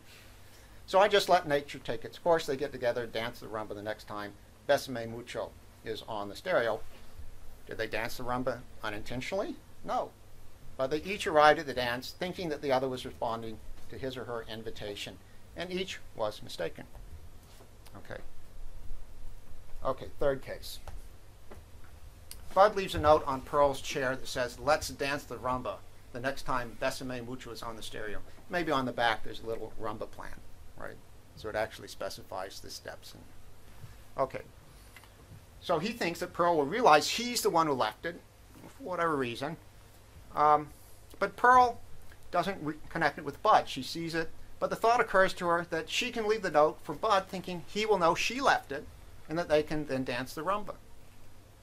so I just let nature take its course. They get together, dance the rumba the next time. Besame Mucho is on the stereo. Did they dance the rumba unintentionally? No. But they each arrived at the dance thinking that the other was responding to his or her invitation, and each was mistaken. Okay. Okay, third case. Bud leaves a note on Pearl's chair that says, Let's dance the rumba the next time Besame Mucho is on the stereo. Maybe on the back there's a little rumba plan, right? So it actually specifies the steps. And okay. So he thinks that Pearl will realize he's the one who left it, for whatever reason. Um, but Pearl doesn't connect it with Bud. She sees it, but the thought occurs to her that she can leave the note for Bud, thinking he will know she left it, and that they can then dance the rumba.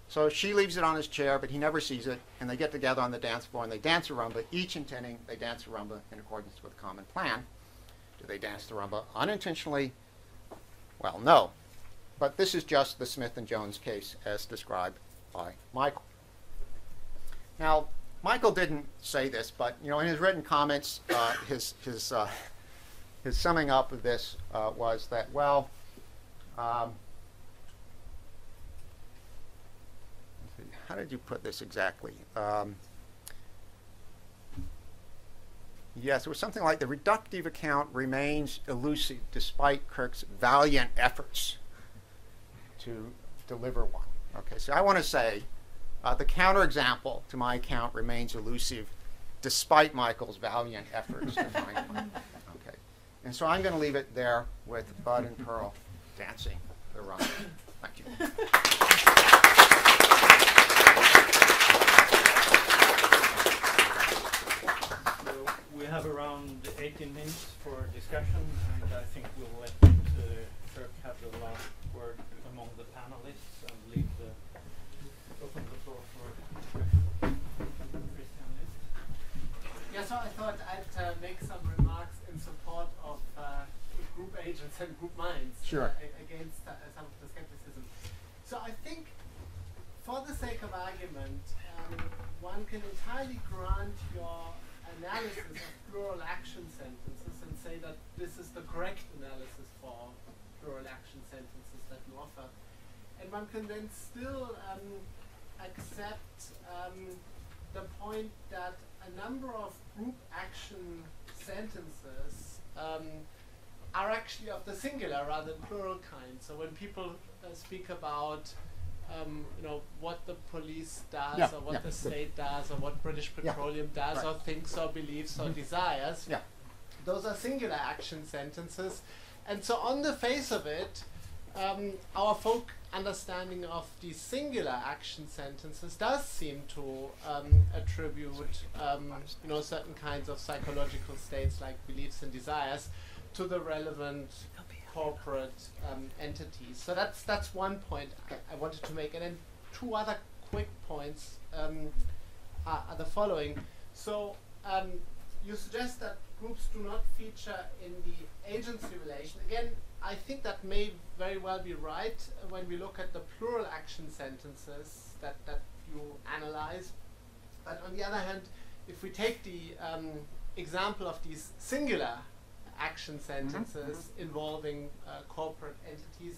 So she leaves it on his chair, but he never sees it, and they get together on the dance floor and they dance a rumba, each intending they dance a rumba in accordance with a common plan. Do they dance the rumba unintentionally? Well, no. But this is just the Smith and Jones case as described by Michael. Now, Michael didn't say this, but you know, in his written comments, uh, his his uh, his summing up of this uh, was that well. Um, how did you put this exactly? Um, yes, it was something like the reductive account remains elusive despite Kirk's valiant efforts to deliver one. Okay, so I want to say uh, the counterexample to my account remains elusive despite Michael's valiant efforts to find one. Okay, and so I'm going to leave it there with Bud and Pearl dancing the rumba. Thank you. So we have around 18 minutes for discussion, and I think we'll let uh, Kirk have the last word among the panelists and leave the open the floor for discussion. Christian List. Yeah, so I thought I'd uh, make some remarks in support of uh, group agents and group minds Sure. uh, against uh, some of the skepticism. So I think, for the sake of argument, um, one can entirely grant your analysis of plural action sentences and say that this is the correct analysis for plural action sentences that you offer. And one can then still um, accept um, the point that a number of group action sentences um, are actually of the singular rather than plural kind. So when people uh, speak about um, you know what the police does Yeah, or what yeah, the good. state does or what British Yeah, Petroleum does right. or thinks or believes or desires, Yeah. those are singular action sentences. And so on the face of it, um, our folk understanding of these singular action sentences does seem to um, attribute um, you know certain kinds of psychological states like beliefs and desires to the relevant corporate um, entities. So that's that's one point I, I wanted to make, and then two other quick points um, are, are the following. So um, you suggest that groups do not feature in the agency relation. Again, I think that may very well be right uh, when we look at the plural action sentences that, that you analyze. But on the other hand, if we take the um, example of these singular action sentences involving uh, corporate entities,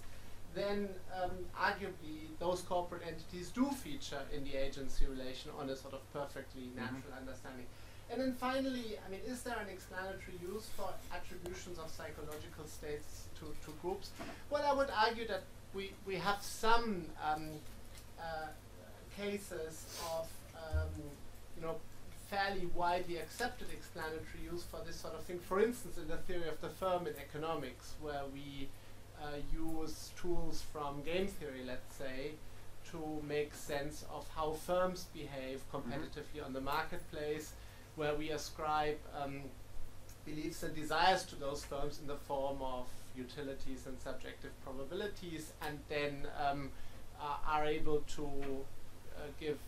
then um, arguably those corporate entities do feature in the agency relation on a sort of perfectly natural understanding. And then finally, I mean, is there an explanatory use for attributions of psychological states to, to groups? Well, I would argue that we, we have some um, uh, cases of, um, you know, fairly widely accepted explanatory use for this sort of thing. For instance, in the theory of the firm in economics, where we uh, use tools from game theory, let's say, to make sense of how firms behave competitively on the marketplace, where we ascribe um, beliefs and desires to those firms in the form of utilities and subjective probabilities, and then um, are able to uh, give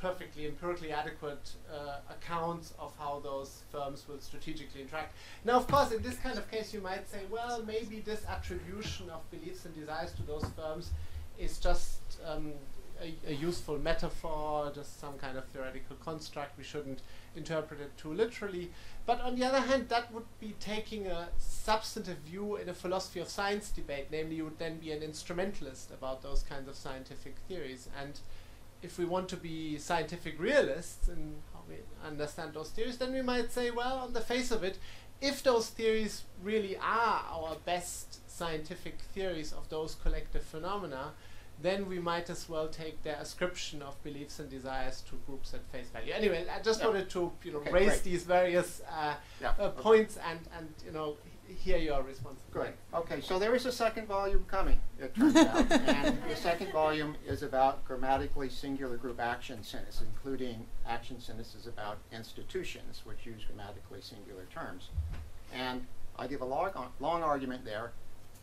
perfectly empirically adequate uh, accounts of how those firms will strategically interact. Now, of course, in this kind of case, you might say, well, maybe this attribution of beliefs and desires to those firms is just um, a, a useful metaphor, just some kind of theoretical construct. We shouldn't interpret it too literally. But on the other hand, that would be taking a substantive view in a philosophy of science debate. Namely, you would then be an instrumentalist about those kinds of scientific theories. And if we want to be scientific realists in how we understand those theories, then we might say, well, on the face of it, if those theories really are our best scientific theories of those collective phenomena, then we might as well take their ascription of beliefs and desires to groups at face value. Anyway, I just Yeah. wanted to you know Okay, raise great. these various uh, Yeah, uh, points and and you know hear your response. Great. Okay, so there is a second volume coming, it turns out. and the second volume is about grammatically singular group action sentences, including action sentences about institutions, which use grammatically singular terms. And I give a long, long argument there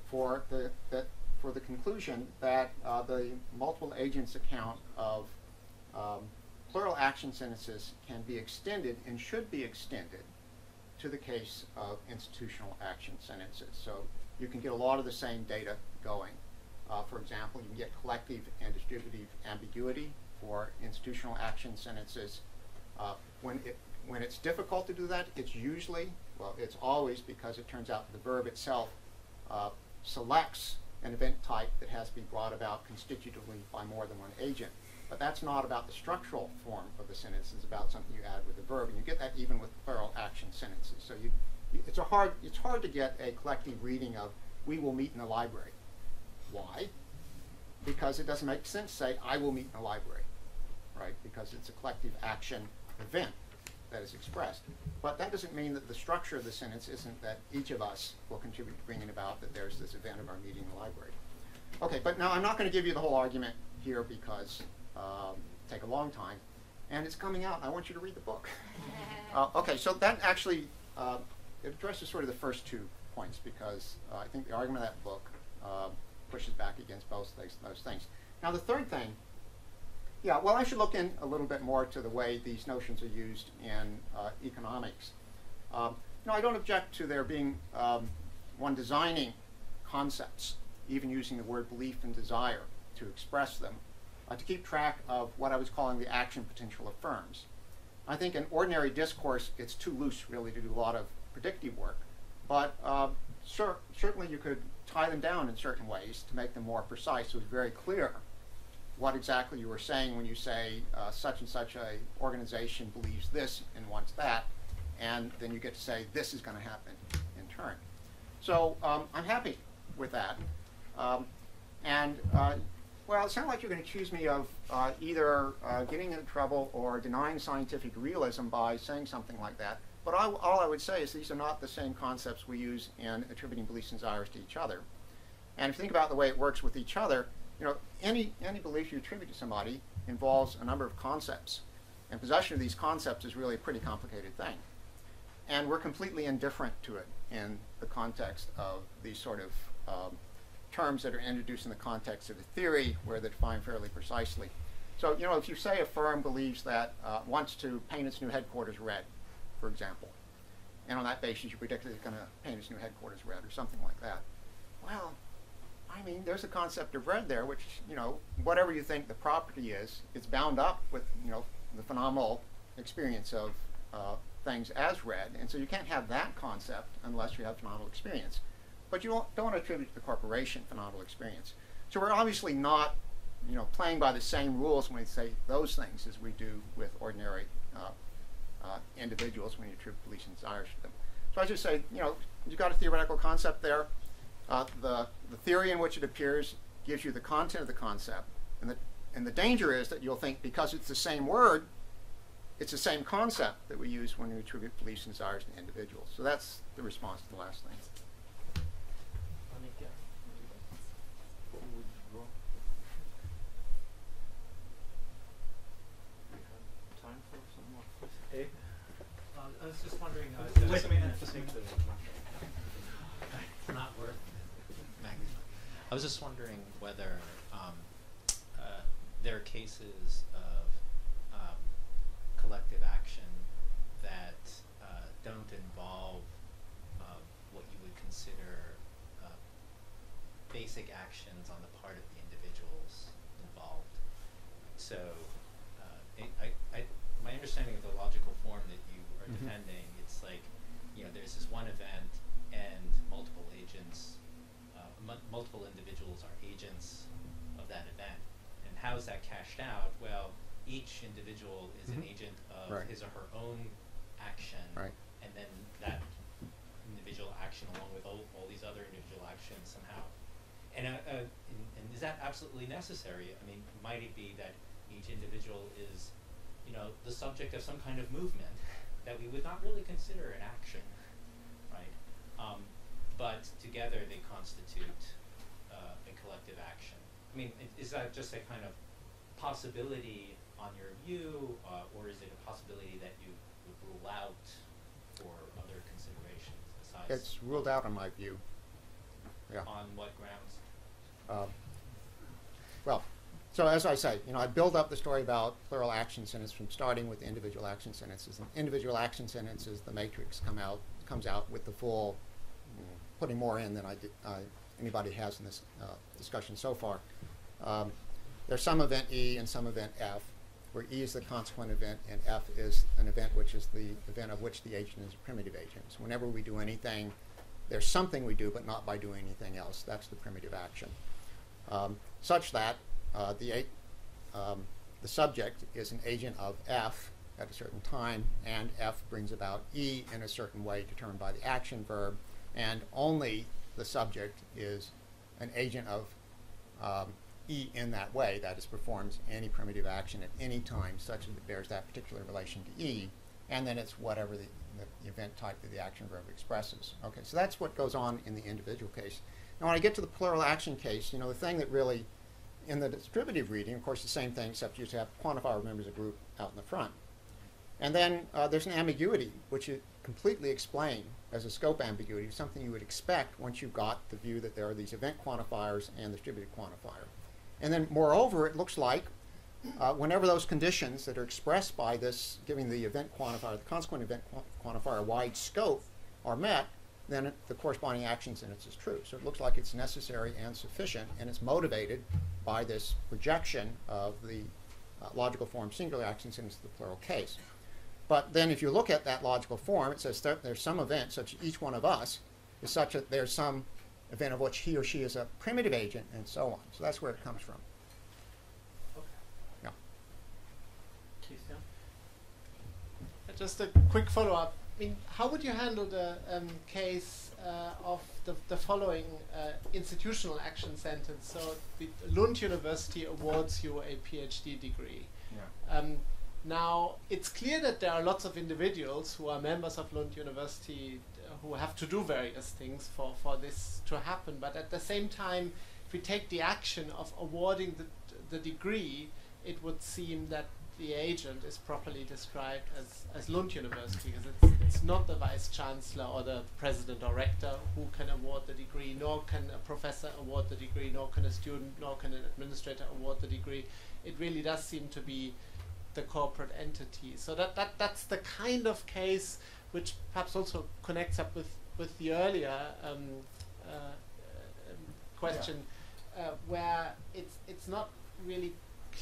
for the, that, for the conclusion that uh, the multiple agents account of um, plural action sentences can be extended and should be extended to the case of institutional action sentences. So you can get a lot of the same data going. Uh, for example, you can get collective and distributive ambiguity for institutional action sentences. Uh, when, it, when it's difficult to do that, it's usually, well, it's always because it turns out the verb itself uh, selects an event type that has to be brought about constitutively by more than one agent. But that's not about the structural form of the sentence. It's about something you add with the verb, and you get that even with plural action sentences. So you, you, it's a hard, it's hard to get a collective reading of "We will meet in the library." Why? Because it doesn't make sense to say "I will meet in the library," right? Because it's a collective action event that is expressed. But that doesn't mean that the structure of the sentence isn't that each of us will contribute to bringing about that there's this event of our meeting in the library. Okay, but now I'm not going to give you the whole argument here because um, take a long time, and it's coming out. I want you to read the book. [LAUGHS] uh, okay, so that actually uh, addresses sort of the first two points because uh, I think the argument of that book uh, pushes back against both those, those things. Now the third thing yeah, well, I should look in a little bit more to the way these notions are used in uh, economics. Um, no, I don't object to there being um, one designing concepts, even using the word belief and desire to express them, uh, to keep track of what I was calling the action potential of firms. I think in ordinary discourse, it's too loose really to do a lot of predictive work, but uh, cer- certainly you could tie them down in certain ways to make them more precise so it's very clear what exactly you were saying when you say uh, such and such a organization believes this and wants that, and then you get to say this is going to happen in turn. So um, I'm happy with that. Um, and uh, well, it sounds like you're going to accuse me of uh, either uh, getting into trouble or denying scientific realism by saying something like that. But I, all I would say is these are not the same concepts we use in attributing beliefs and desires to each other. And if you think about the way it works with each other, you know, any, any belief you attribute to somebody involves a number of concepts. And possession of these concepts is really a pretty complicated thing. And we're completely indifferent to it in the context of these sort of um, terms that are introduced in the context of a theory where they're defined fairly precisely. So, you know, if you say a firm believes that, uh, wants to paint its new headquarters red, for example, and on that basis you predict that it's going to paint its new headquarters red or something like that, well, I mean, there's a concept of red there, which, you know, whatever you think the property is, it's bound up with, you know, the phenomenal experience of uh, things as red. And so you can't have that concept unless you have phenomenal experience. But you don't, don't attribute to the corporation phenomenal experience. So we're obviously not, you know, playing by the same rules when we say those things as we do with ordinary uh, uh, individuals when you attribute beliefs and desires to them. So I just say, you know, you've got a theoretical concept there. Uh, the, the theory in which it appears gives you the content of the concept. And the, and the danger is that you'll think because it's the same word, it's the same concept that we use when we attribute beliefs and desires to individuals. So that's the response to the last thing. Time for some more questions. Uh, I was just wondering. Uh, Wait a minute. not worth magnifying. I was just wondering whether um, uh, there are cases of uh, collective action that uh, don't involve uh, what you would consider uh, basic actions on the part of the individuals involved. So, uh, I, I, I, my understanding of the logical form that you are Mhm. defending, it's like, you know, there's this one event and multiple agents, uh, mu- multiple individuals are agents of that event. And how is that cashed out? Well, each individual is an Mhm. agent of Right. his or her own action. Right. And then that individual action along with all, all these other individual actions somehow. And, uh, uh, and, and is that absolutely necessary? I mean, might it be that each individual is, you know, the subject of some kind of movement [LAUGHS] that we would not really consider an action, right? Um, but together they constitute uh, a collective action. I mean, is that just a kind of possibility on your view, uh, or is it a possibility that you would rule out for other considerations besides? It's ruled out in my view. Yeah. On what grounds? Um, well, so as I say, you know, I build up the story about plural action sentence from starting with individual action sentences. And individual action sentences, the matrix come out comes out with the full, you know, putting more in than I did, uh, anybody has in this uh, discussion so far. Um, there's some event E and some event F, where E is the consequent event and F is an event which is the event of which the agent is a primitive agent. So whenever we do anything, there's something we do, but not by doing anything else. That's the primitive action um, such that uh, the, um, the subject is an agent of F at a certain time, and F brings about E in a certain way determined by the action verb, and only the subject is an agent of um, E in that way, that is, performs any primitive action at any time such that it bears that particular relation to E, and then it's whatever the, the event type that the action verb expresses. Okay, so that's what goes on in the individual case. Now, when I get to the plural action case, you know, the thing that really, in the distributive reading, of course, the same thing, except you have quantifier members of group out in the front. And then uh, there's an ambiguity, which is completely explained as a scope ambiguity, something you would expect once you've got the view that there are these event quantifiers and distributed quantifier. And then, moreover, it looks like uh, whenever those conditions that are expressed by this, giving the event quantifier, the consequent event qua- quantifier a wide scope, are met, then it, the corresponding action sentence is true. So it looks like it's necessary and sufficient, and it's motivated by this projection of the uh, logical form singular action sentence to the plural case. But then if you look at that logical form, it says there, there's some event, such as each one of us is such that there's some event of which he or she is a primitive agent, and so on. So that's where it comes from. Okay. Yeah. Just a quick follow-up. I mean, how would you handle the um, case uh, of the, the following uh, institutional action sentence? So, the Lund University awards you a PhD degree. Yeah. Um, now, it's clear that there are lots of individuals who are members of Lund University uh, who have to do various things for, for this to happen. But at the same time, if we take the action of awarding the, the degree, it would seem that the agent is properly described as, as Lund University because it's, it's not the vice chancellor or the president or rector who can award the degree, nor can a professor award the degree, nor can a student, nor can an administrator award the degree. It really does seem to be the corporate entity. So that, that that's the kind of case which perhaps also connects up with, with the earlier um, uh, um, question, uh, where it's it's not really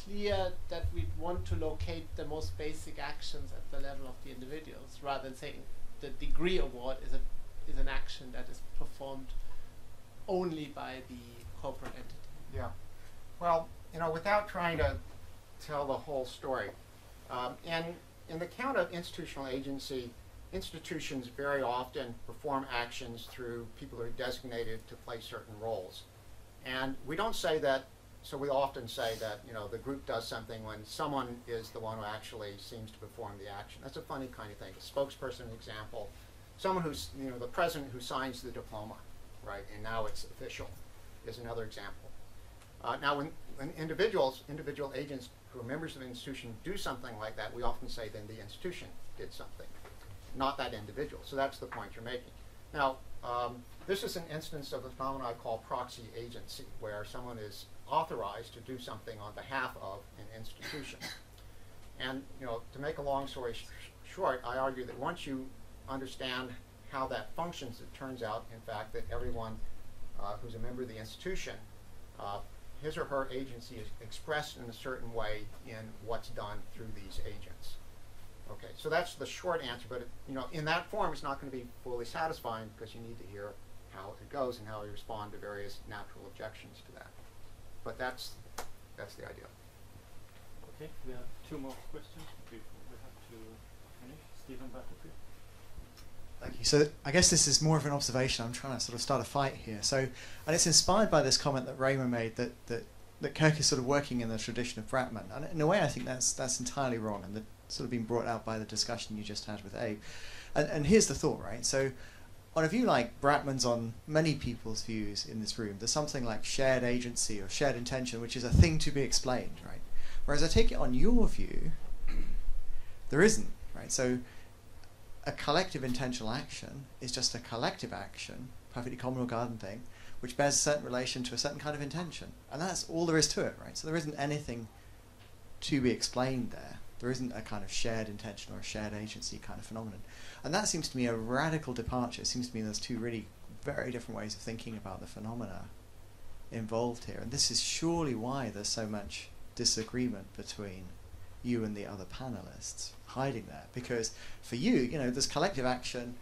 clear that we want to locate the most basic actions at the level of the individuals, rather than saying the degree award is a is an action that is performed only by the corporate entity. Yeah. Well, you know, without trying to tell the whole story, um, and in the count of institutional agency, institutions very often perform actions through people who are designated to play certain roles. And we don't say that, so we often say that, you know, the group does something when someone is the one who actually seems to perform the action. That's a funny kind of thing. A spokesperson example, someone who's, you know, the president who signs the diploma, right, and now it's official, is another example. Uh, now, when, when individuals, individual agents who are members of an institution do something like that, we often say then the institution did something, not that individual. So that's the point you're making. Now, um, this is an instance of a phenomenon I call proxy agency, where someone is authorized to do something on behalf of an institution. And you know, to make a long story sh- short, I argue that once you understand how that functions, it turns out, in fact, that everyone uh, who's a member of the institution, uh, his or her agency is expressed in a certain way in what's done through these agents. Okay, so that's the short answer, but it, you know, in that form, it's not going to be fully satisfying because you need to hear how it goes and how we respond to various natural objections to that. But that's that's the idea. Okay, we have two more questions before we have to finish. Stephen Butterfill. Thank you. So I guess this is more of an observation. I'm trying to sort of start a fight here. So, and it's inspired by this comment that Raimo made that that that Kirk is sort of working in the tradition of Bratman, and in a way, I think that's that's entirely wrong, and that sort of been brought out by the discussion you just had with Abe. And, and here's the thought, right? So, on a view like Bratman's on many people's views in this room, there's something like shared agency or shared intention, which is a thing to be explained, right? Whereas I take it on your view, there isn't, right? So a collective intentional action is just a collective action, perfectly common or garden thing, which bears a certain relation to a certain kind of intention. And that's all there is to it, right? So there isn't anything to be explained there. There isn't a kind of shared intention or a shared agency kind of phenomenon. And that seems to me a radical departure. It seems to me there's two really very different ways of thinking about the phenomena involved here. And this is surely why there's so much disagreement between you and the other panelists hiding there. Because for you, you know, there's collective action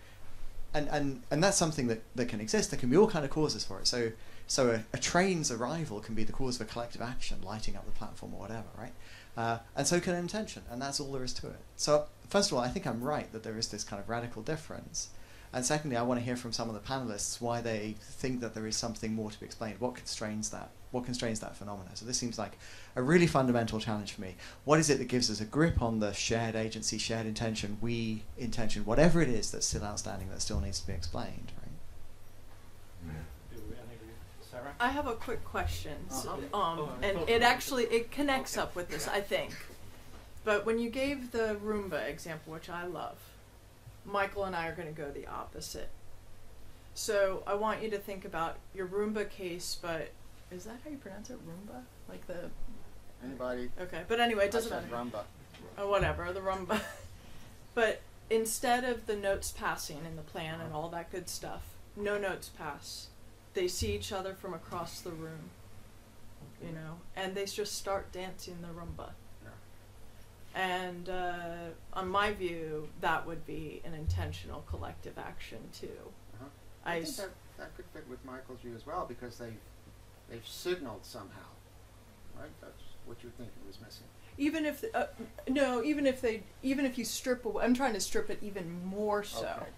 and, and, and that's something that, that can exist. There can be all kind of causes for it. So so a, a train's arrival can be the cause of a collective action, lighting up the platform or whatever, right? Uh, and so can intention, and that's all there is to it. So, first of all, I think I'm right that there is this kind of radical difference. And secondly, I want to hear from some of the panelists why they think that there is something more to be explained. What constrains that? What constrains that phenomenon? So this seems like a really fundamental challenge for me. What is it that gives us a grip on the shared agency, shared intention, we intention, whatever it is that's still outstanding that still needs to be explained, right? Do we any of you? Sara? I have a quick question. So, Uh-huh. um, Oh, and it actually it connects up with this, I think. But when you gave the Roomba example, which I love, Michael and I are going to go the opposite. So I want you to think about your Roomba case, but is that how you pronounce it? Roomba, like the Anybody? okay. But anyway, it doesn't said matter. Rumba. or whatever, the rumba. [LAUGHS] but instead of the notes passing in the plan and all that good stuff, no notes pass. They see each other from across the room, you know, and they just start dancing the rumba. And uh, on my view, that would be an intentional collective action too. Uh-huh. I I think that, that could fit with Michael's view as well because they've they've signaled somehow, right? That's what you're thinking was missing. even if uh, no, even if they, even if you strip away, I'm trying to strip it even more so. Okay.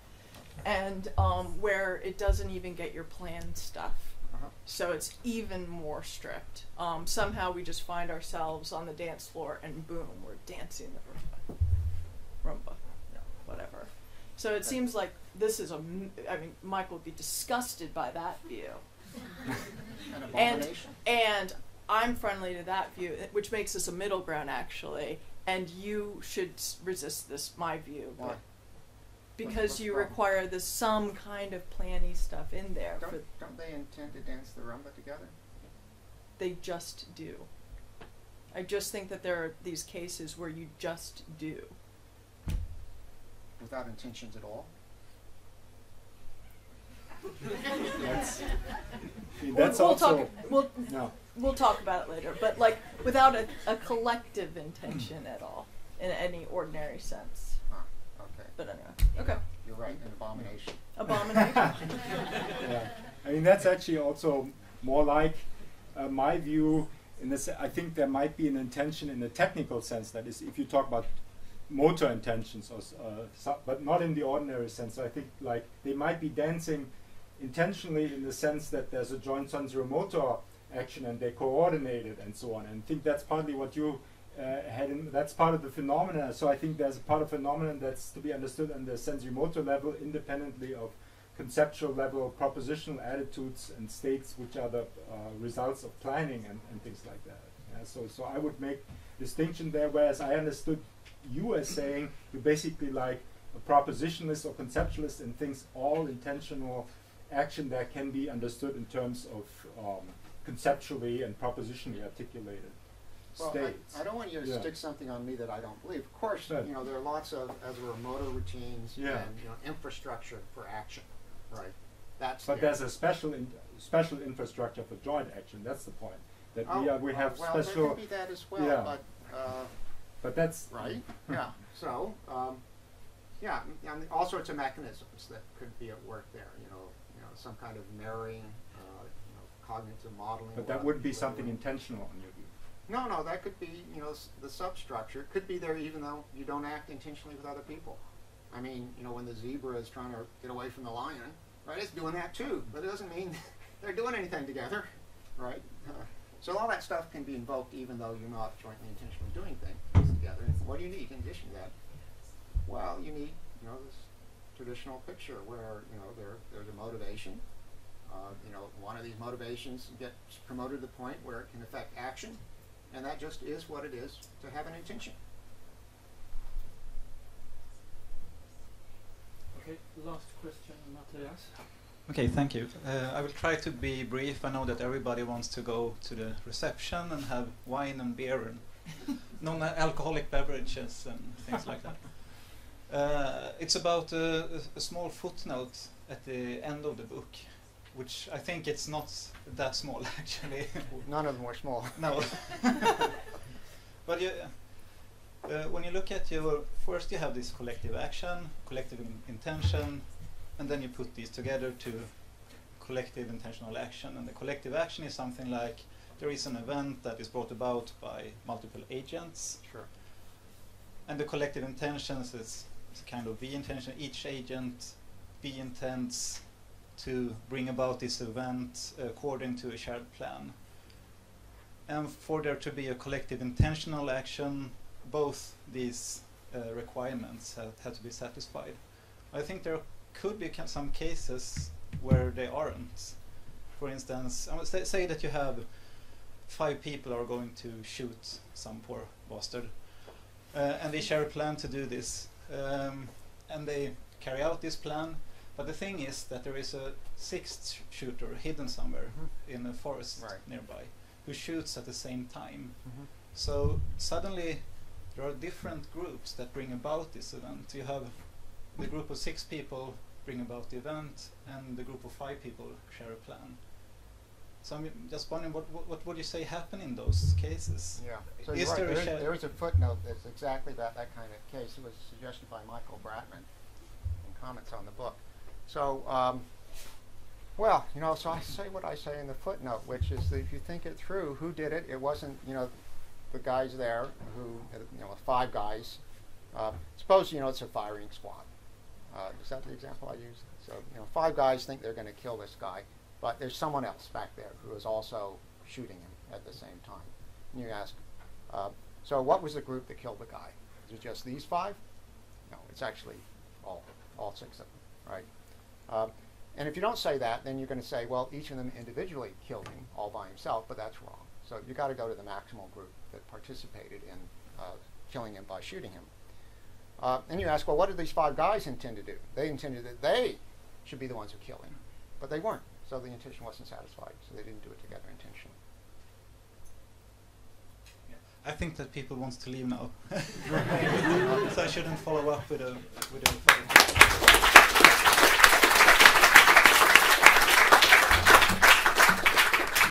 And um, where it doesn't even get your planned stuff. Uh-huh. So it's even more strict. Um, somehow we just find ourselves on the dance floor and boom, we're dancing the rumba. Rumba. Yeah. Whatever. So it seems like this is a. m- I mean, Michael would be disgusted by that view. [LAUGHS] And and I'm friendly to that view, eh, which makes us a middle ground actually. And you should resist this, my view, but because you problem? require the some kind of planny stuff in there. Don't, For, don't they intend to dance the rumba together? they just do. I just think that there are these cases where you just do. Without intentions at all? That's, We'll- we'll, talk. We'll no. we'll talk about it later. But like without a, a collective intention at all, in any ordinary sense. Okay. But anyway, okay. You're right, an abomination. Abomination. [LAUGHS] [LAUGHS] yeah. I mean, that's actually also more like uh, my view. In this, I think there might be an intention in a technical sense. That is, if you talk about motor intentions, or, uh, so, but not in the ordinary sense. So I think like they might be dancing intentionally in the sense that there's a joint sensory-motor action and they coordinate it and so on. And I think that's partly what you uh, had in. That's part of the phenomena. So I think there's a part of phenomenon that's to be understood on the sensory-motor level, independently of conceptual level propositional attitudes and states which are the uh, results of planning and, and things like that. Yeah, so, so I would make distinction there, whereas I understood you as saying you're basically like a propositionalist or conceptualist and thinks all intentional action that can be understood in terms of um, conceptually and propositionally articulated. Well, states. I, I don't want you to Yeah. stick something on me that I don't believe. Of course, Good. you know there are lots of as there were motor routines Yeah. and you know infrastructure for action, right? That's But there. there's a special in, special infrastructure for joint action. That's the point. That we Oh, are, we uh, have well, special. there can be that as well, yeah. but uh, But that's right, yeah. So, um, yeah, and all sorts of mechanisms that could be at work there. You know, you know, some kind of mirroring, uh, you know, cognitive modeling. But that what- would be something intentional on your view. No, no, that could be, you know, the substructure. Could be there even though you don't act intentionally with other people. I mean, you know, when the zebra is trying to get away from the lion, right, it's doing that too. But it doesn't mean [LAUGHS] they're doing anything together, right? Uh, [LAUGHS] so all that stuff can be invoked even though you're not jointly intentionally doing things together. What do you need in addition to that? Well, you need, you know, this traditional picture where, you know, there, there's a motivation. Uh, you know, one of these motivations gets promoted to the point where it can affect action, and that just is what it is to have an intention. Okay, last question, Matthias. Okay, thank you. Uh, I will try to be brief. I know that everybody wants to go to the reception and have wine and beer and [LAUGHS] non-alcoholic beverages and things like that. [LAUGHS] Uh, it's about a, a- a small footnote at the end of the book, which I think it's not that small [LAUGHS] actually. None of them were small. No. [LAUGHS] [LAUGHS] but you, uh, when you look at your first, you have this collective action, collective in- intention, and then you put these together to collective intentional action. And the collective action is something like there is an event that is brought about by multiple agents, Sure. and the collective intentions is, is a kind of the intention. Each agent be intends to bring about this event according to a shared plan. And for there to be a collective intentional action, both these uh, requirements have, to be satisfied. I think there could be some cases where they aren't. For instance, say, say that you have five people are going to shoot some poor bastard, uh, and they share a plan to do this, um, and they carry out this plan. But the thing is that there is a sixth sh- shooter hidden somewhere in a forest Right. nearby who shoots at the same time. Mhm. So suddenly there are different groups that bring about this event. You have the group of six people bring about the event, and the group of five people share a plan. So I'm just wondering, what, what, what would you say happen in those cases? Yeah. So Is right. there, is, there is a footnote that's exactly about that kind of case. It was suggested by Michael Bratman in comments on the book. So, um, well, you know, so I say what I say in the footnote, which is that if you think it through, who did it? It wasn't, you know, the guys there who, you know, five guys. Uh, suppose, you know, it's a firing squad. Uh, is that the example I used? So, you know, five guys think they're going to kill this guy, but there's someone else back there who is also shooting him at the same time. And you ask, uh, so what was the group that killed the guy? Is it just these five? No, it's actually all, all six of them, right? Um, and if you don't say that, then you're going to say, well, each of them individually killed him all by himself, but that's wrong. So you've got to go to the maximal group that participated in uh, killing him by shooting him. Uh, and you ask, well, what did these five guys intend to do? They intended that they should be the ones who kill him, but they weren't. So the intention wasn't satisfied, so they didn't do it together intentionally. I think that people want to leave now, [LAUGHS] [LAUGHS] so I shouldn't follow up with a with a.